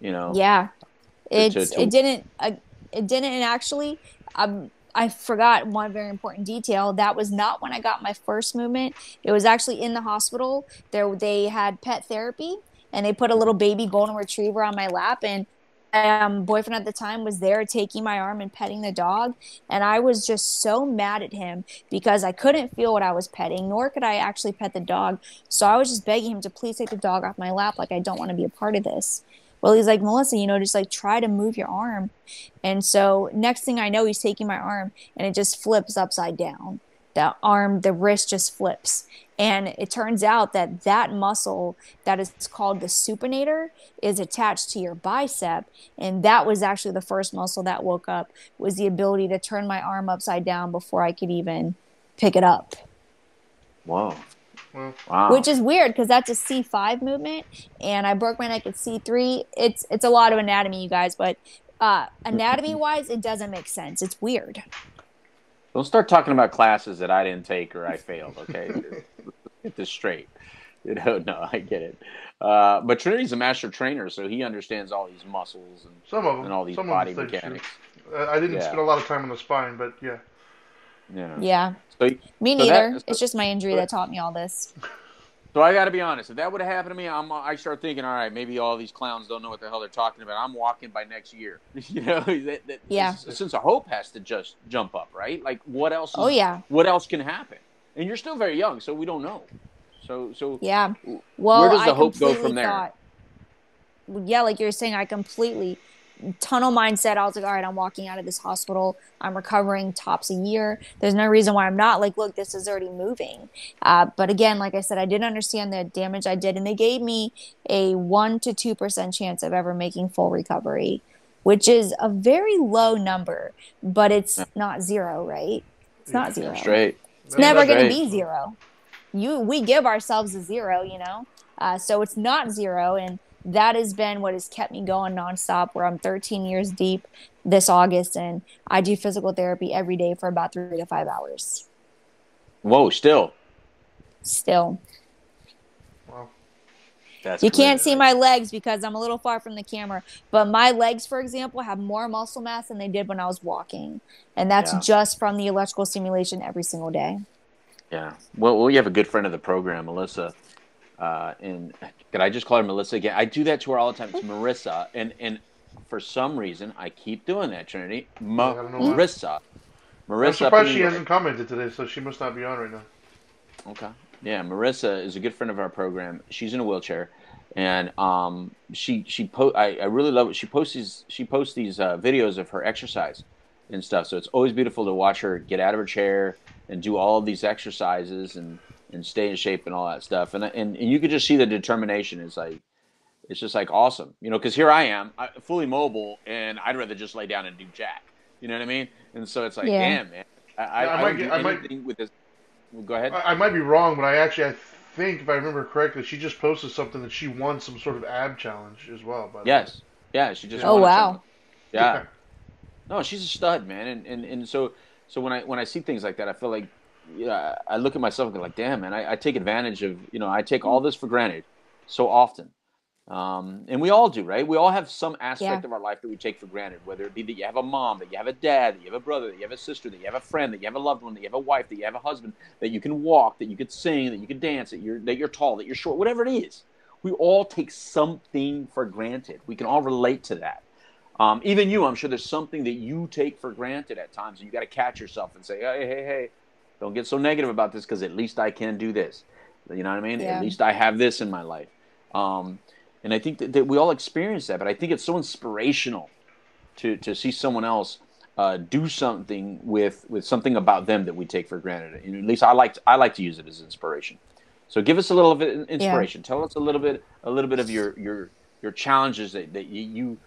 A: You know.
C: Yeah. It it didn't, uh, it didn't, and actually, um, I forgot one very important detail. That was not when I got my first movement. It was actually in the hospital. There, they had pet therapy and they put a little baby golden retriever on my lap. And um, boyfriend at the time was there taking my arm and petting the dog. And i was just so mad at him because i couldn't feel what i was petting nor could i actually pet the dog. So i was just begging him to please take the dog off my lap. Like i don't want to be a part of this. Well he's like melissa you know just like try to move your arm. And so next thing i know he's taking my arm and it just flips upside down the arm the wrist just flips and it turns out that that muscle that is called the supinator is attached to your bicep. And that was actually the first muscle that woke up was the ability to turn my arm upside down before I could even pick it up.
A: Whoa.
C: Wow. Which is weird because that's a C5 movement, and I broke my neck at C3. It's it's a lot of anatomy, you guys, but uh, anatomy wise, it doesn't make sense. It's weird.
A: Don't start talking about classes that I didn't take or I failed. Okay, get this straight. You know, no, I get it. Uh, but Trinity's a master trainer, so he understands all these muscles and
B: some of them,
A: and all these body mechanics.
B: Uh, I didn't yeah. spend a lot of time on the spine, but yeah.
C: Yeah. Yeah. So, me so neither. That, it's just my injury that taught me all this.
A: So I got to be honest. If that would have happened to me, I'm, I start thinking, all right, maybe all these clowns don't know what the hell they're talking about. I'm walking by next year. you know, that, that,
C: yeah.
A: Since a hope has to just jump up, right? Like, what else?
C: Is, oh yeah.
A: What else can happen? And you're still very young, so we don't know. So, so
C: yeah. Well,
A: where does the I hope go from there? Thought,
C: yeah, like you're saying, I completely tunnel mindset. I was like, all right, I'm walking out of this hospital. I'm recovering tops a year. There's no reason why I'm not. Like, look, this is already moving. Uh, but again, like I said, I didn't understand the damage I did. And they gave me a 1% to 2% chance of ever making full recovery, which is a very low number, but it's not zero, right? It's not zero.
A: Straight.
C: It's never going to be zero. You, we give ourselves a zero, you know? Uh, so it's not zero. And that has been what has kept me going nonstop. Where I'm 13 years deep this August, and I do physical therapy every day for about three to five hours.
A: Whoa! Still.
C: Still.
A: That's
C: you can't see my legs because I'm a little far from the camera, but my legs, for example, have more muscle mass than they did when I was walking, and that's
A: Yeah.
C: just from the electrical stimulation every single day.
A: Yeah. Well, we have a good friend of the program, Melissa. Uh, and could I just call her Melissa again? I do that to her all the time. It's Marissa, and and for some reason I keep doing that. Trinity, Ma-
B: I don't know.
A: Marissa, Marissa.
B: I'm surprised she hasn't commented today, so she must not be on right now.
A: Okay. Yeah, Marissa is a good friend of our program. She's in a wheelchair, and um, she she po- I, I really love it. She posts these she posts these uh, videos of her exercise and stuff. So it's always beautiful to watch her get out of her chair and do all of these exercises and and stay in shape and all that stuff. And and, and you could just see the determination. It's like it's just like awesome, you know. Because here I am, I, fully mobile, and I'd rather just lay down and do jack. You know what I mean? And so it's like,
C: Yeah.
A: damn, man. I, I,
B: Yeah, I
A: I,
B: might
A: would do
B: I might-
A: with this. Well, go ahead.
B: I, I might be wrong, but I actually I think if I remember correctly, she just posted something that she won some sort of ab challenge as well. By the way.
A: Yes. Yeah, she just.
B: Oh,
A: won
C: wow.
A: something. Yeah. No, she's a stud, man, and, and and so so when I when I see things like that, I feel like yeah, I look at myself and go like, damn, man, I, I take advantage of you know I take all this for granted so often, um, and we all do, right? We all have some aspect
C: Yeah.
A: of our life that we take for granted, whether it be that you have a mom, that you have a dad, that you have a brother, that you have a sister, that you have a friend, that you have a loved one, that you have a wife, that you have a husband, that you can walk, that you could sing, that you could dance, that you're that you're tall, that you're short, whatever it is. We all take something for granted. We can all relate to that. Um, even you, I'm sure there's something that you take for granted at times. And you got to catch yourself and say, hey, hey, hey, don't get so negative about this because at least I can do this. You know what I mean?
C: Yeah.
A: At least I have this in my life. Um, and I think that, that we all experience that, but I think it's so inspirational to, to see someone else uh, do something with, with something about them that we take for granted. And at least I like to, I like to use it as inspiration. So give us a little bit of inspiration. Tell us a little bit a little bit of your your your challenges that, that you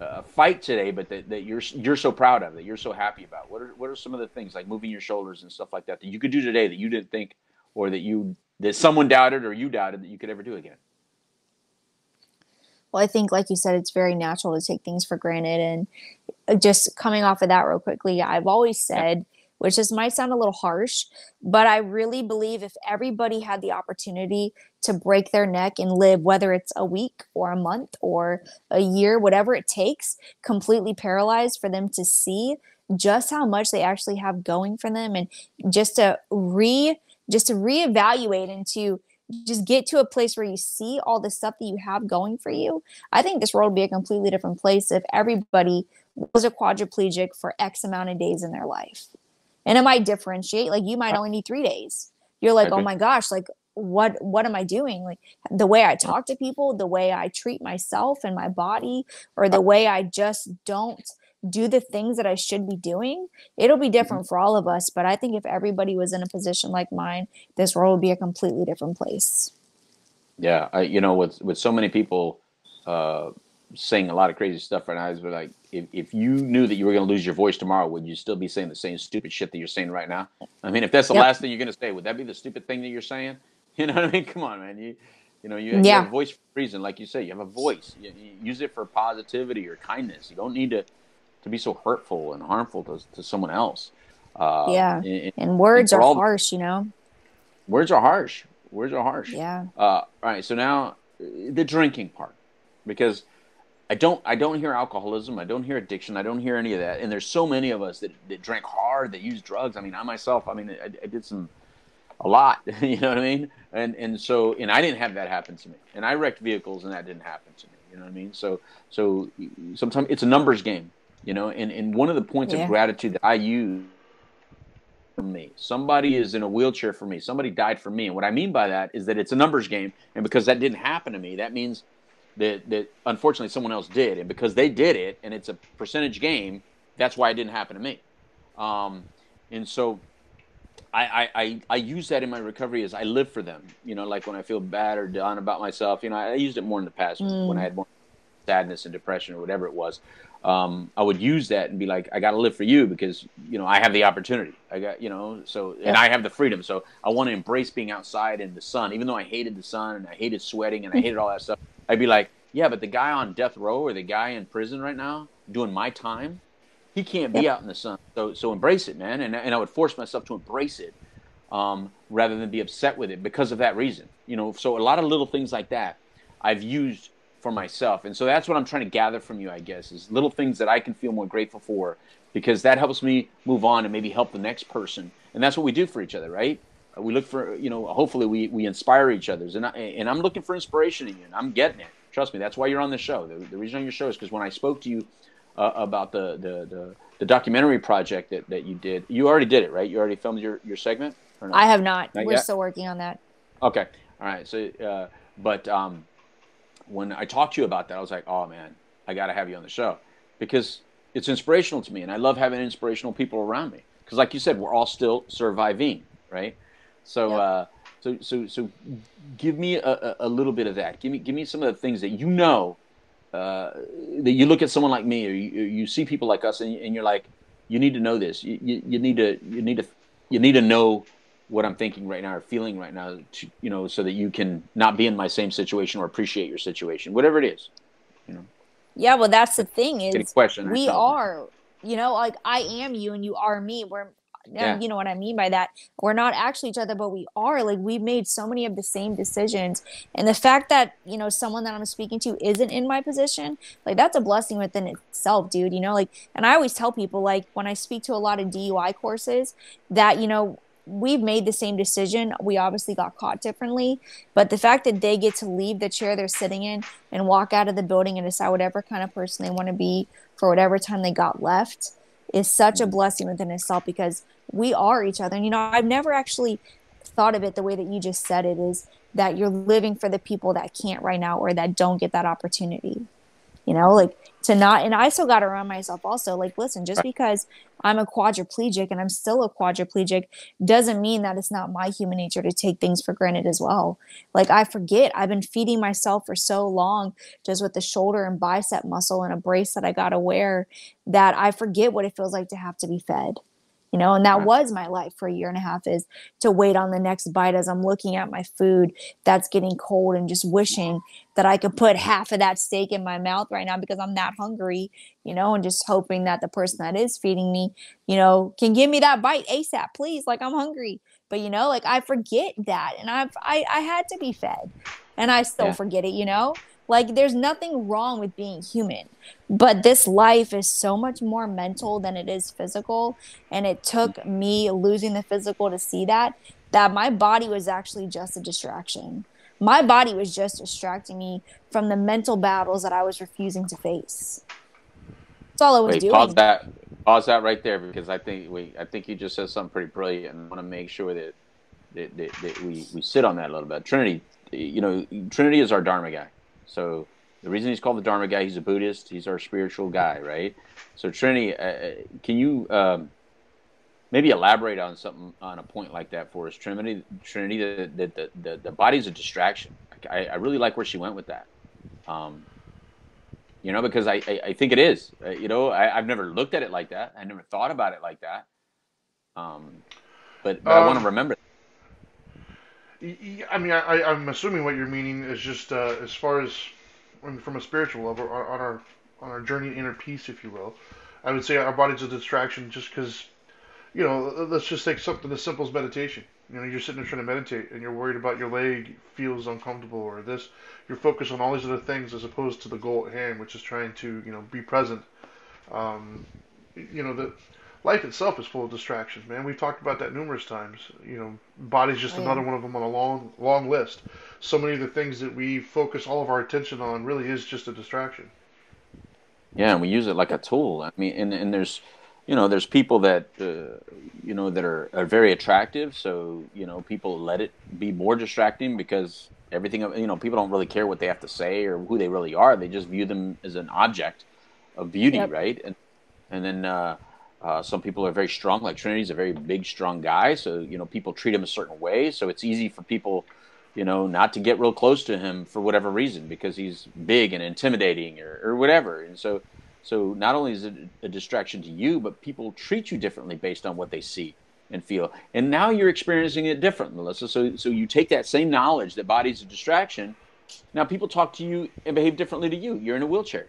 A: uh, fight today, but that, that you're you're so proud of, that you're so happy about? What are what are some of the things like moving your shoulders and stuff like that that you could do today that you didn't think, or that you that someone doubted or you doubted that you could ever do again?
C: Well, I think, like you said, it's very natural to take things for granted. And just coming off of that real quickly, I've always said, which this might sound a little harsh, but I really believe if everybody had the opportunity to break their neck and live, whether it's a week or a month or a year, whatever it takes, completely paralyzed for them to see just how much they actually have going for them and just to re just to reevaluate and to just get to a place where you see all the stuff that you have going for you. I think this world would be a completely different place if everybody was a quadriplegic for X amount of days in their life. And it might differentiate. Like you might only need three days. You're like, oh my gosh, like what what am I doing? Like the way I talk to people, the way I treat myself and my body, or the way I just don't do the things that I should be doing, it'll be different for all of us. But I think if everybody was in a position like mine, this world would be a completely different place.
A: Yeah, I, you know, with with so many people uh, saying a lot of crazy stuff right now, it's like if, if you knew that you were going to lose your voice tomorrow, would you still be saying the same stupid shit that you're saying right now? I mean, if that's the
C: Yep.
A: last thing you're going to say, would that be the stupid thing that you're saying? You know what I mean? Come on, man. You you know you, you
C: Yeah.
A: have a voice for a reason, like you say. You have a voice. You, you use it for positivity or kindness. You don't need to to be so hurtful and harmful to to someone else. Uh,
C: Yeah.
A: and- and
C: And words
A: for
C: are
A: all-
C: harsh, you know?
A: words are harsh. Words are harsh.
C: Yeah.
A: Uh, all right. So now uh, the drinking part, because I don't I don't hear alcoholism. I don't hear addiction. I don't hear any of that. And there's so many of us that, that drink hard, that use drugs. I mean, I myself. I mean, I, I did some a lot. You know what I mean? And and so and I didn't have that happen to me. And I wrecked vehicles, and that didn't happen to me. You know what I mean? So so sometimes it's a numbers game. You know, and and one of the points
C: Yeah.
A: of gratitude that I use for me. Somebody is in a wheelchair for me. Somebody died for me. And what I mean by that is that it's a numbers game. And because that didn't happen to me, that means that, that unfortunately someone else did. And because they did it and it's a percentage game, that's why it didn't happen to me. Um, and so I, I, I, I use that in my recovery as I live for them. You know, like when I feel bad or down about myself, you know, I used it more in the past
C: Mm.
A: when I had more sadness and depression or whatever it was. Um, I would use that and be like, I got to live for you because, you know, I have the opportunity. I got, you know, so, and
C: Yeah.
A: I have the freedom. So I want to embrace being outside in the sun, even though I hated the sun and I hated sweating and I hated all that stuff. I'd be like, yeah, but the guy on death row or the guy in prison right now doing my time, he can't be out in the sun. So, so embrace it, man. And, and I would force myself to embrace it um, rather than be upset with it because of that reason. You know, so a lot of little things like that. I've used for myself. And so that's what I'm trying to gather from you, I guess, is little things that I can feel more grateful for because that helps me move on and maybe help the next person. And that's what we do for each other, right? We look for, you know, hopefully we, we inspire each other. And, I, and I'm looking for inspiration in you, and I'm getting it. Trust me, that's why you're on the show. The, the reason on your show is because when I spoke to you uh, about the, the, the, the, documentary project that, that you did, you already did it, right? You already filmed your, your segment?
C: I have not. not We're yet? still working on that.
A: Okay. All right. So, uh, but um, when I talked to you about that, I was like, oh man, I got to have you on the show because it's inspirational to me, and I love having inspirational people around me. Because, like you said, we're all still surviving, right? So, yep. uh, so, so, so, give me a, a, little bit of that. Give me, give me some of the things that you know uh, that you look at someone like me, or you, you see people like us, and, and you're like, you need to know this. You, you, you need to, you need to, you need to know what I'm thinking right now or feeling right now, to, you know, so that you can not be in my same situation or appreciate your situation, whatever it is, you know.
C: Yeah, well, that's the thing is question we are, you know, like I am you and you are me. We're, yeah. you know what I mean by that. We're not actually each other, but we are. Like we've made so many of the same decisions, and the fact that you know someone that I'm speaking to isn't in my position, like that's a blessing within itself, dude. You know, like, and I always tell people, like, when I speak to a lot of DUI courses, that you know we've made the same decision. We obviously got caught differently, but the fact that they get to leave the chair they're sitting in and walk out of the building and decide whatever kind of person they want to be for whatever time they got left is such a mm-hmm. blessing within itself because we are each other. And you know, I've never actually thought of it the way that you just said it is that you're living for the people that can't right now or that don't get that opportunity. You know, like to not and i still got to remind myself also like listen just because i'm a quadriplegic and i'm still a quadriplegic doesn't mean that it's not my human nature to take things for granted as well like i forget i've been feeding myself for so long just with the shoulder and bicep muscle and a brace that i got to wear that i forget what it feels like to have to be fed you know and that was my life for a year and a half is to wait on the next bite as i'm looking at my food that's getting cold and just wishing that i could put half of that steak in my mouth right now because i'm that hungry you know and just hoping that the person that is feeding me you know can give me that bite asap please like i'm hungry. But you know like i forget that and i've i, I had to be fed and i still yeah. forget it you know like, there's nothing wrong with being human, but this life is so much more mental than it is physical. And it took me losing the physical to see that, that my body was actually just a distraction. My body was just distracting me from the mental battles that I was refusing to face. That's all I was Wait, doing.
A: Pause that. Pause that right there because I think we. I think you just said something pretty brilliant, and I want to make sure that that, that, that we, we sit on that a little bit. Trinity, you know, Trinity is our Dharma guy. So the reason he's called the Dharma guy, he's a Buddhist. He's our spiritual guy, right? So Trinity, uh, uh, can you um, maybe elaborate on something on a point like that for us? Trinity, Trinity, the the the, the body's a distraction. I, I really like where she went with that. Um, you know, because I, I, I think it is. Uh, you know, I, have never looked at it like that. I never thought about it like that. Um, but, but um, I want to remember.
B: I mean, I, I'm assuming what you're meaning is just uh, as far as from a spiritual level on our on our journey inner peace, if you will. I would say our body's a distraction just because, you know, let's just take something as simple as meditation. You know, you're sitting there trying to meditate and you're worried about your leg feels uncomfortable or this. You're focused on all these other things as opposed to the goal at hand, which is trying to, you know, be present. Um, you know, the life itself is full of distractions, man. We've talked about that numerous times. You know, body's just oh, another one of them on a long, long list. So many of the things that we focus all of our attention on really is just a distraction.
A: Yeah, and we use it like a tool. I mean, and, and there's, you know, there's people that, uh, you know, that are, are very attractive. So, you know, people let it be more distracting because everything, you know, people don't really care what they have to say or who they really are. They just view them as an object of beauty, yep. right? And, and then, uh, uh, some people are very strong, like Trinity's a very big, strong guy. So, you know, people treat him a certain way. So it's easy for people, you know, not to get real close to him for whatever reason because he's big and intimidating or, or whatever. And so, so not only is it a distraction to you, but people treat you differently based on what they see and feel. And now you're experiencing it different, Melissa. So, so you take that same knowledge that body's a distraction. Now people talk to you and behave differently to you. You're in a wheelchair.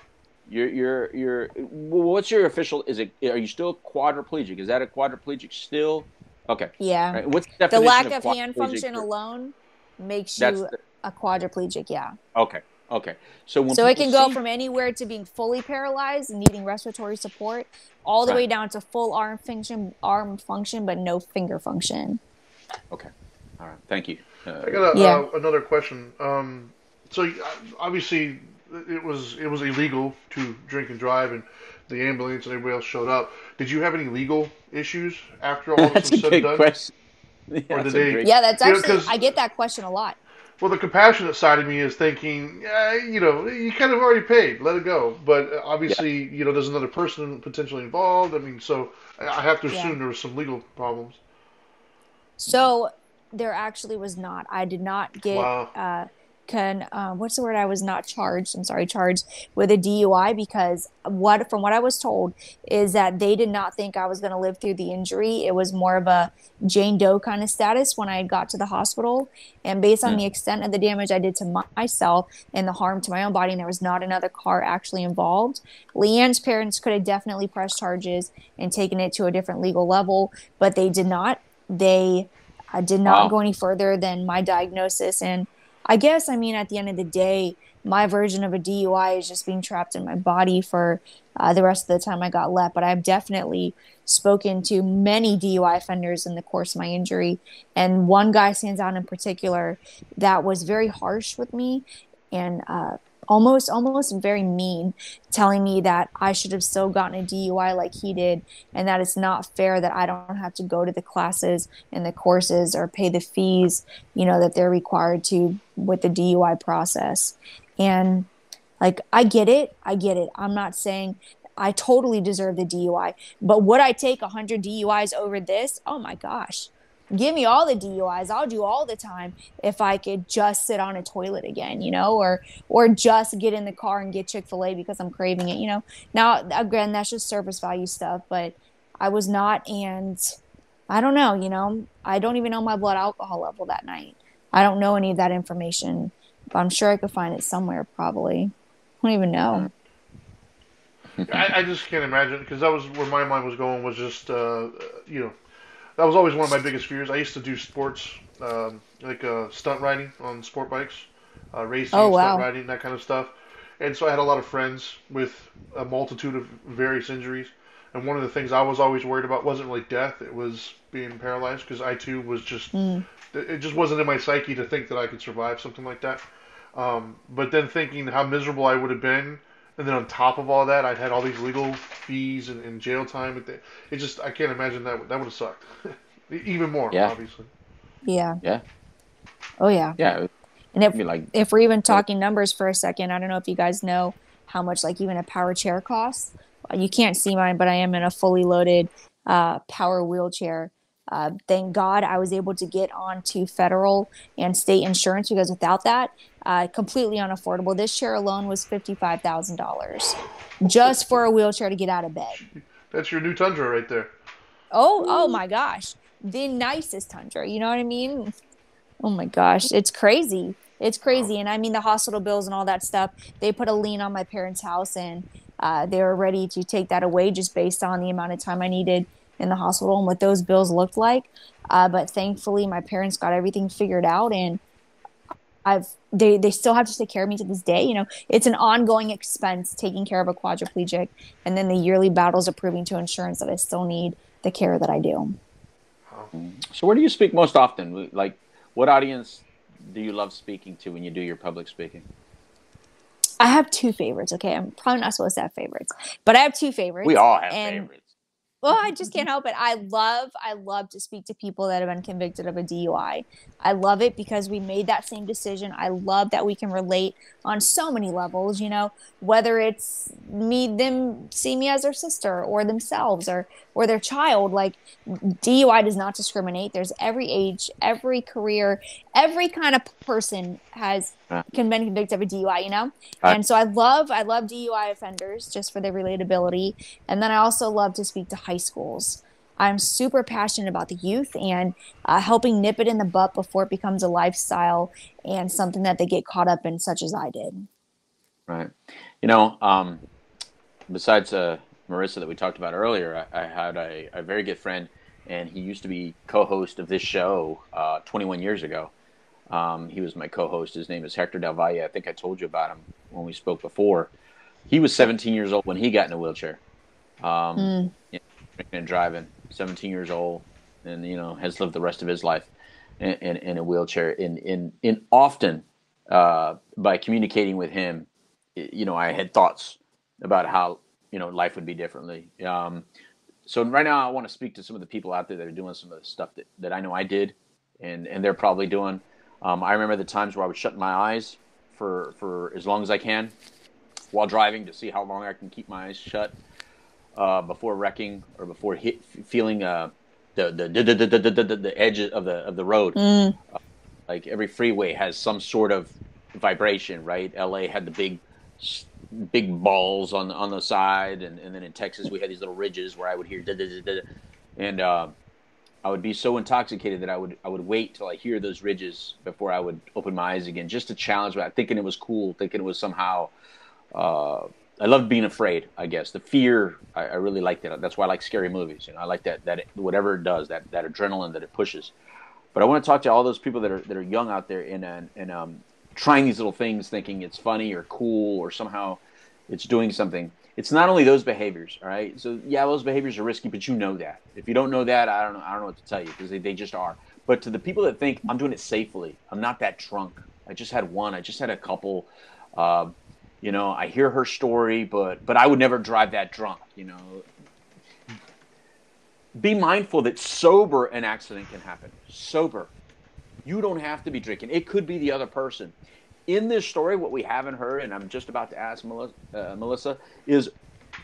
A: You're you're you're. What's your official? Is it? Are you still quadriplegic? Is that a quadriplegic still? Okay.
C: Yeah.
A: Right. What's
C: the, the lack of, of hand function alone makes you the, a quadriplegic? Yeah.
A: Okay. Okay, so when
C: So it can
A: people
C: go
A: see-
C: from anywhere to being fully paralyzed and needing respiratory support, all the
A: Right.
C: way down to full arm function, arm function, but no finger function.
A: Okay, all right, thank you. Uh,
B: I got a,
C: Yeah.
B: uh, another question. Um, so uh, obviously it was it was illegal to drink and drive, and the ambulance and everybody else showed up. Did you have any legal issues after all this
A: that's
B: was
A: a
B: said
A: good
B: and done?
A: question. Yeah, that's
B: did
A: a
B: they-
C: Yeah, that's
B: Yeah,
C: actually
B: 'cause-
C: I get that question a lot.
B: Well, the compassionate side of me is thinking, yeah, you know, you kind of already paid, let it go. But uh, obviously, you know, there's another person potentially involved. I mean, so I I have to
C: Yeah.
B: assume there was some legal problems.
C: So there actually was not. I did not get
B: Wow.
C: uh can uh, what's the word? I was not charged. I'm sorry, charged with a DUI because what from what I was told is that they did not think I was going to live through the injury. It was more of a Jane Doe kind of status when I got to the hospital, and based on
A: Hmm.
C: the extent of the damage I did to my- myself and the harm to my own body, and there was not another car actually involved. Leanne's parents could have definitely pressed charges and taken it to a different legal level, but they did not. They I did not
A: Wow.
C: go any further than my diagnosis. And I guess, I mean, at the end of the day, my version of a DUI is just being trapped in my body for uh, the rest of the time I got left. But I've definitely spoken to many DUI offenders in the course of my injury. And one guy stands out in particular that was very harsh with me and uh, almost, almost very mean, telling me that I should have still gotten a DUI like he did and that it's not fair that I don't have to go to the classes and the courses or pay the fees, you know, that they're required to with the DUI process. And like, I get it. I get it. I'm not saying I totally deserve the DUI, but would I take 100 DUIs over this? Oh my gosh. Give me all the DUIs. I'll do all the time if I could just sit on a toilet again, you know, or or just get in the car and get Chick-fil-A because I'm craving it, you know. Now again, that's just service value stuff, but I was not and I don't know, you know. I don't even know my blood alcohol level that night. I don't know any of that information, but I'm sure I could find it somewhere probably. I don't even know.
B: I, I just can't imagine because that was where my mind was going. Was just uh, you know, that was always one of my biggest fears. I used to do sports, um, like uh, stunt riding on sport bikes, uh, racing,
C: Oh, wow.
B: stunt riding, that kind of stuff. And so I had a lot of friends with a multitude of various injuries. And one of the things I was always worried about wasn't really death; it was being paralyzed because I too was just
C: Mm.
B: it just wasn't in my psyche to think that I could survive something like that. Um, but then thinking how miserable I would have been, and then on top of all that, I'd had all these legal fees and, and jail time. It, it just I can't imagine that that would have sucked even more.
A: Yeah.
B: Obviously,
C: Yeah.
A: Yeah.
C: Oh yeah.
A: Yeah,
C: And if
A: would be like
C: if we're even talking numbers for a second, I don't know if you guys know how much like even a power chair costs. You can't see mine, but I am in a fully loaded uh, power wheelchair. Uh, thank God I was able to get onto federal and state insurance because without that, uh, completely unaffordable. This chair alone was fifty-five thousand dollars just for a wheelchair to get out of bed.
B: that's your new tundra right there.
C: Oh, oh my gosh. The nicest tundra. You know what I mean? Oh my gosh. It's crazy. It's crazy. And I mean, the hospital bills and all that stuff, they put a lien on my parents' house and uh, they were ready to take that away just based on the amount of time I needed in the hospital and what those bills looked like. Uh, but thankfully, my parents got everything figured out and I've they they still have to take care of me to this day. You know, it's an ongoing expense taking care of a quadriplegic, and then the yearly battles of proving to insurance that I still need the care that I do.
A: So, where do you speak most often? Like, what audience do you love speaking to when you do your public speaking?
C: I have two favorites. Okay, I'm probably not supposed to have favorites, but I have two favorites.
A: We all have
C: and-
A: favorites.
C: Well, I just mm-hmm. can't help it. I love, I love to speak to people that have been convicted of a DUI. I love it because we made that same decision. I love that we can relate on so many levels. You know, whether it's me, them see me as their sister or themselves or or their child. Like DUI does not discriminate. There's every age, every career, every kind of person has can been convicted of a DUI. You know,
A: Right.
C: and so I love, I love DUI offenders just for their relatability. And then I also love to speak to high schools. I'm super passionate about the youth and uh, helping nip it in the butt before it becomes a lifestyle and something that they get caught up in, such as I did.
A: Right. You know, um, besides uh, Marissa that we talked about earlier, I, I had a, a very good friend, and he used to be co-host of this show uh, 21 years ago. Um, he was my co-host. His name is Hector Del Valle. I think I told you about him when we spoke before. He was 17 years old when he got in a wheelchair, um, mm. you know, and driving. 17 years old, and you know has lived the rest of his life in, in, in a wheelchair. In in in often uh, by communicating with him, you know, I had thoughts about how you know life would be differently. Um, so right now, I want to speak to some of the people out there that are doing some of the stuff that, that I know I did, and and they're probably doing. Um, I remember the times where I would shut my eyes for for as long as I can while driving to see how long I can keep my eyes shut uh, before wrecking or before hit, feeling uh, the, the, the, the, the, the, the edge of the of the road. Mm. Uh, like every freeway has some sort of vibration, right? LA had the big big balls on on the side, and, and then in Texas we had these little ridges where I would hear da da da da, and uh, I would be so intoxicated that I would I would wait till I hear those ridges before I would open my eyes again, just to challenge me. Thinking it was cool, thinking it was somehow. Uh, I loved being afraid. I guess the fear. I, I really liked it. That's why I like scary movies. You know, I like that that it, whatever it does, that that adrenaline that it pushes. But I want to talk to all those people that are that are young out there and, and um, trying these little things, thinking it's funny or cool or somehow it's doing something. It's not only those behaviors, all right. So yeah, those behaviors are risky, but you know that. If you don't know that, I don't know. I don't know what to tell you because they, they just are. But to the people that think I'm doing it safely, I'm not that drunk. I just had one. I just had a couple. Uh, you know, I hear her story, but but I would never drive that drunk. You know, be mindful that sober an accident can happen. Sober, you don't have to be drinking. It could be the other person in this story, what we haven't heard, and I'm just about to ask Melissa, uh, Melissa, is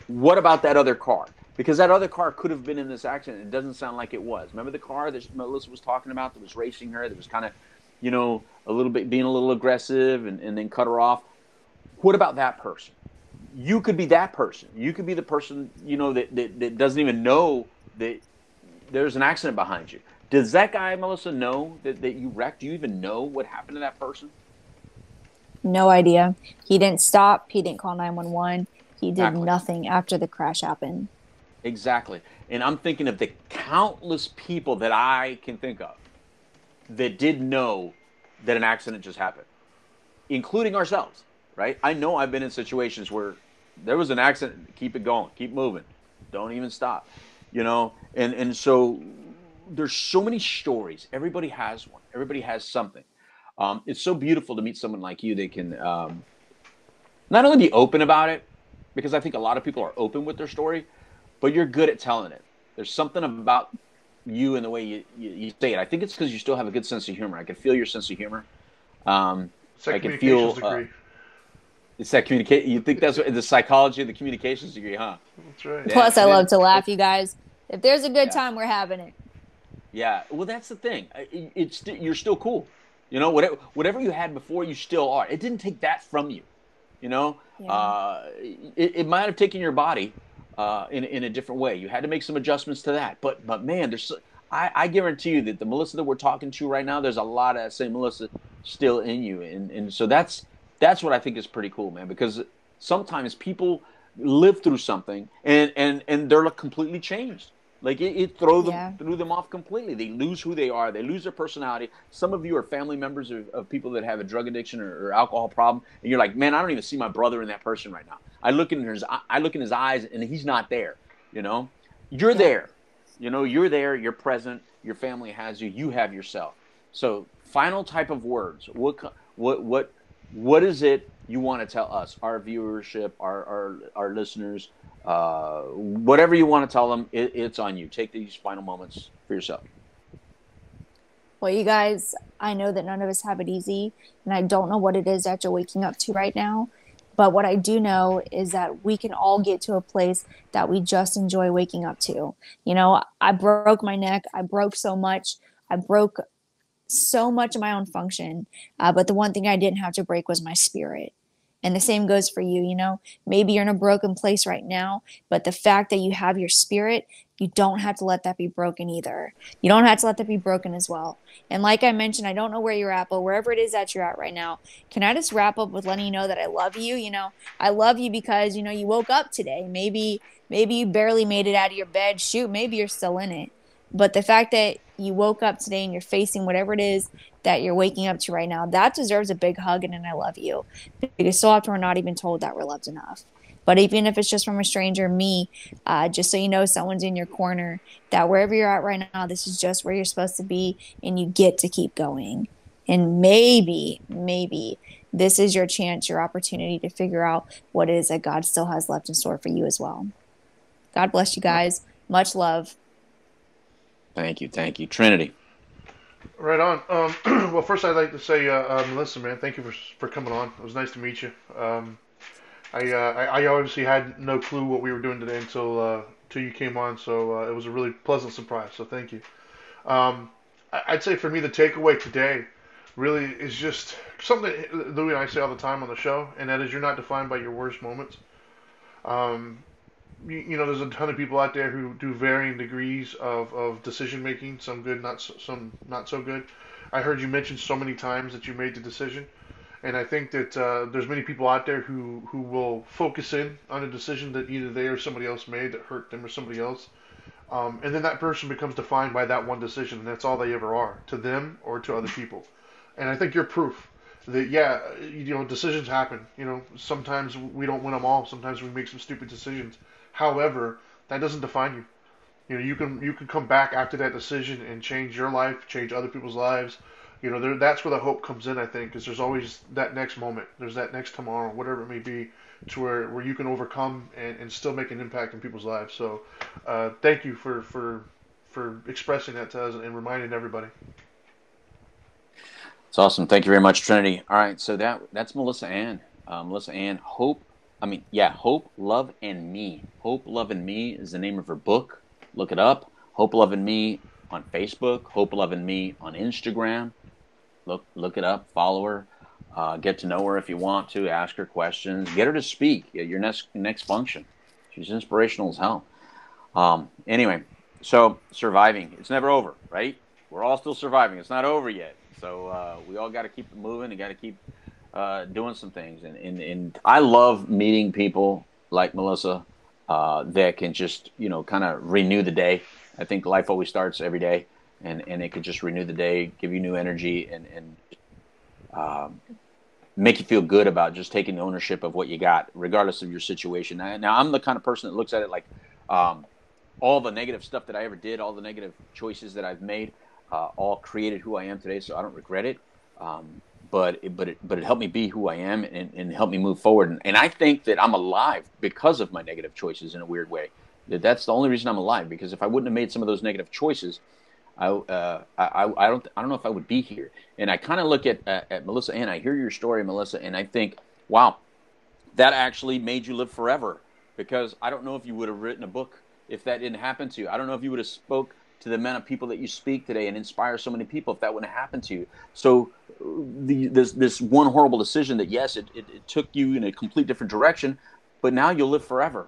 A: what about that other car? Because that other car could have been in this accident. It doesn't sound like it was. Remember the car that Melissa was talking about that was racing her, that was kind of, you know, a little bit being a little aggressive and, and then cut her off? What about that person? You could be that person. You could be the person, you know, that, that, that doesn't even know that there's an accident behind you. Does that guy, Melissa, know that, that you wrecked? Do you even know what happened to that person?
C: No idea. He didn't stop. He didn't call 911. He did exactly. nothing after the crash happened.
A: Exactly. And I'm thinking of the countless people that I can think of that did know that an accident just happened, including ourselves, right? I know I've been in situations where there was an accident, keep it going, keep moving, don't even stop, you know? And, and so there's so many stories. Everybody has one, everybody has something. Um, it's so beautiful to meet someone like you that can um, not only be open about it, because I think a lot of people are open with their story, but you're good at telling it. There's something about you and the way you, you, you say it. I think it's because you still have a good sense of humor. I can feel your sense of humor. Um, I can feel. Uh, it's that communicate. You think that's what, the psychology of the communications degree, huh?
B: That's right.
C: Plus, I love to laugh, you guys. If there's a good yeah. time, we're having it.
A: Yeah. Well, that's the thing. It's you're still cool. You know, whatever whatever you had before, you still are. It didn't take that from you. You know, yeah. uh, it, it might have taken your body uh, in in a different way. You had to make some adjustments to that. But but man, there's I, I guarantee you that the Melissa that we're talking to right now, there's a lot of same Melissa still in you, and and so that's that's what I think is pretty cool, man. Because sometimes people live through something and and and they're completely changed like it, it throw them yeah. threw them off completely. They lose who they are. They lose their personality. Some of you are family members of, of people that have a drug addiction or, or, alcohol problem, and you're like, man, I don't even see my brother in that person right now. I look in his I look in his eyes, and he's not there. You know, you're yeah. there. You know, you're there. You're present. Your family has you. You have yourself. So, final type of words. What what what what is it you want to tell us, our viewership, our our, our listeners? Uh, whatever you want to tell them, it, it's on you. Take these final moments for yourself.
C: Well, you guys, I know that none of us have it easy, and I don't know what it is that you're waking up to right now. But what I do know is that we can all get to a place that we just enjoy waking up to. You know, I broke my neck. I broke so much. I broke so much of my own function. Uh, but the one thing I didn't have to break was my spirit. And the same goes for you, you know. Maybe you're in a broken place right now, but the fact that you have your spirit, you don't have to let that be broken either. You don't have to let that be broken as well. And like I mentioned, I don't know where you're at, but wherever it is that you're at right now, can I just wrap up with letting you know that I love you? You know, I love you because, you know, you woke up today. Maybe maybe you barely made it out of your bed. Shoot, maybe you're still in it. But the fact that you woke up today and you're facing whatever it is that you're waking up to right now, that deserves a big hug and an I love you. Because so often we're not even told that we're loved enough. But even if it's just from a stranger, me, uh, just so you know, someone's in your corner, that wherever you're at right now, this is just where you're supposed to be, and you get to keep going. And maybe, maybe this is your chance, your opportunity to figure out what it is that God still has left in store for you as well. God bless you guys. Much love.
A: Thank you. Thank you. Trinity.
B: Right on. Um, well, first I'd like to say, uh, uh, Melissa, man, thank you for, for coming on. It was nice to meet you. Um, I, uh, I, I obviously had no clue what we were doing today until uh, until you came on, so uh, it was a really pleasant surprise. So thank you. Um, I, would say for me the takeaway today really is just something Lui and I say all the time on the show, and that is you're not defined by your worst moments. Um, you, you, know, there's a ton of people out there who do varying degrees of, of decision making. Some good, not so, some not so good. I heard you mention so many times that you made the decision. And I think that uh, there's many people out there who, who will focus in on a decision that either they or somebody else made that hurt them or somebody else. Um, and then that person becomes defined by that one decision, and that's all they ever are to them or to other people. And I think you're proof that yeah, you know, decisions happen. You know, sometimes we don't win them all. Sometimes we make some stupid decisions. However, that doesn't define you. You know, you can you can come back after that decision and change your life, change other people's lives, you know, there, that's where the hope comes in, I think, because there's always that next moment, there's that next tomorrow, whatever it may be, to where, where you can overcome and, and still make an impact in people's lives. So, uh, thank you for, for for expressing that to us and reminding everybody.
A: It's awesome. Thank you very much, Trinity. All right, so that that's Melissa Ann. Uh, Melissa Ann, Hope. I mean, yeah, Hope, Love, and Me. Hope, Love, and Me is the name of her book. Look it up. Hope, Love, and Me on Facebook. Hope, Love, and Me on Instagram look look it up, follow her, uh, get to know her if you want to, ask her questions, get her to speak at your next next function. She's inspirational as hell. Um, anyway, so surviving, it's never over, right? We're all still surviving. It's not over yet. So uh, we all got to keep moving and got to keep uh, doing some things. And, and, and I love meeting people like Melissa uh, that can just, you know, kind of renew the day. I think life always starts every day and and it could just renew the day, give you new energy, and and um, make you feel good about just taking ownership of what you got, regardless of your situation. Now, now I'm the kind of person that looks at it like um, all the negative stuff that I ever did, all the negative choices that I've made, uh, all created who I am today. So I don't regret it. Um, but it, but it, but it helped me be who I am and, and helped me move forward. And, and I think that I'm alive because of my negative choices in a weird way. That that's the only reason I'm alive. Because if I wouldn't have made some of those negative choices, I, uh, I, I don't, I don't know if I would be here. And I kind of look at, at, at Melissa and I hear your story, Melissa, and I think, wow, that actually made you live forever. Because I don't know if you would have written a book if that didn't happen to you. I don't know if you would have spoke to the amount of people that you speak today and inspire so many people if that wouldn't happen to you. So the, this this one horrible decision that yes, it, it, it took you in a complete different direction, but now you'll live forever.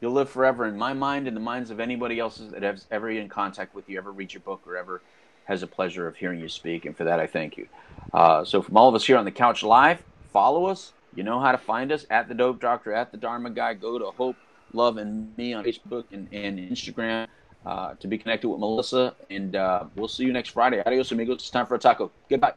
A: You'll live forever in my mind and the minds of anybody else that has ever in contact with you, ever read your book, or ever has a pleasure of hearing you speak. And for that, I thank you. Uh, so, from all of us here on the couch live, follow us. You know how to find us at the Dope Doctor, at the Dharma Guy. Go to Hope, Love, and Me on Facebook and, and Instagram uh, to be connected with Melissa. And uh, we'll see you next Friday. Adios, amigos. It's time for a taco. Goodbye.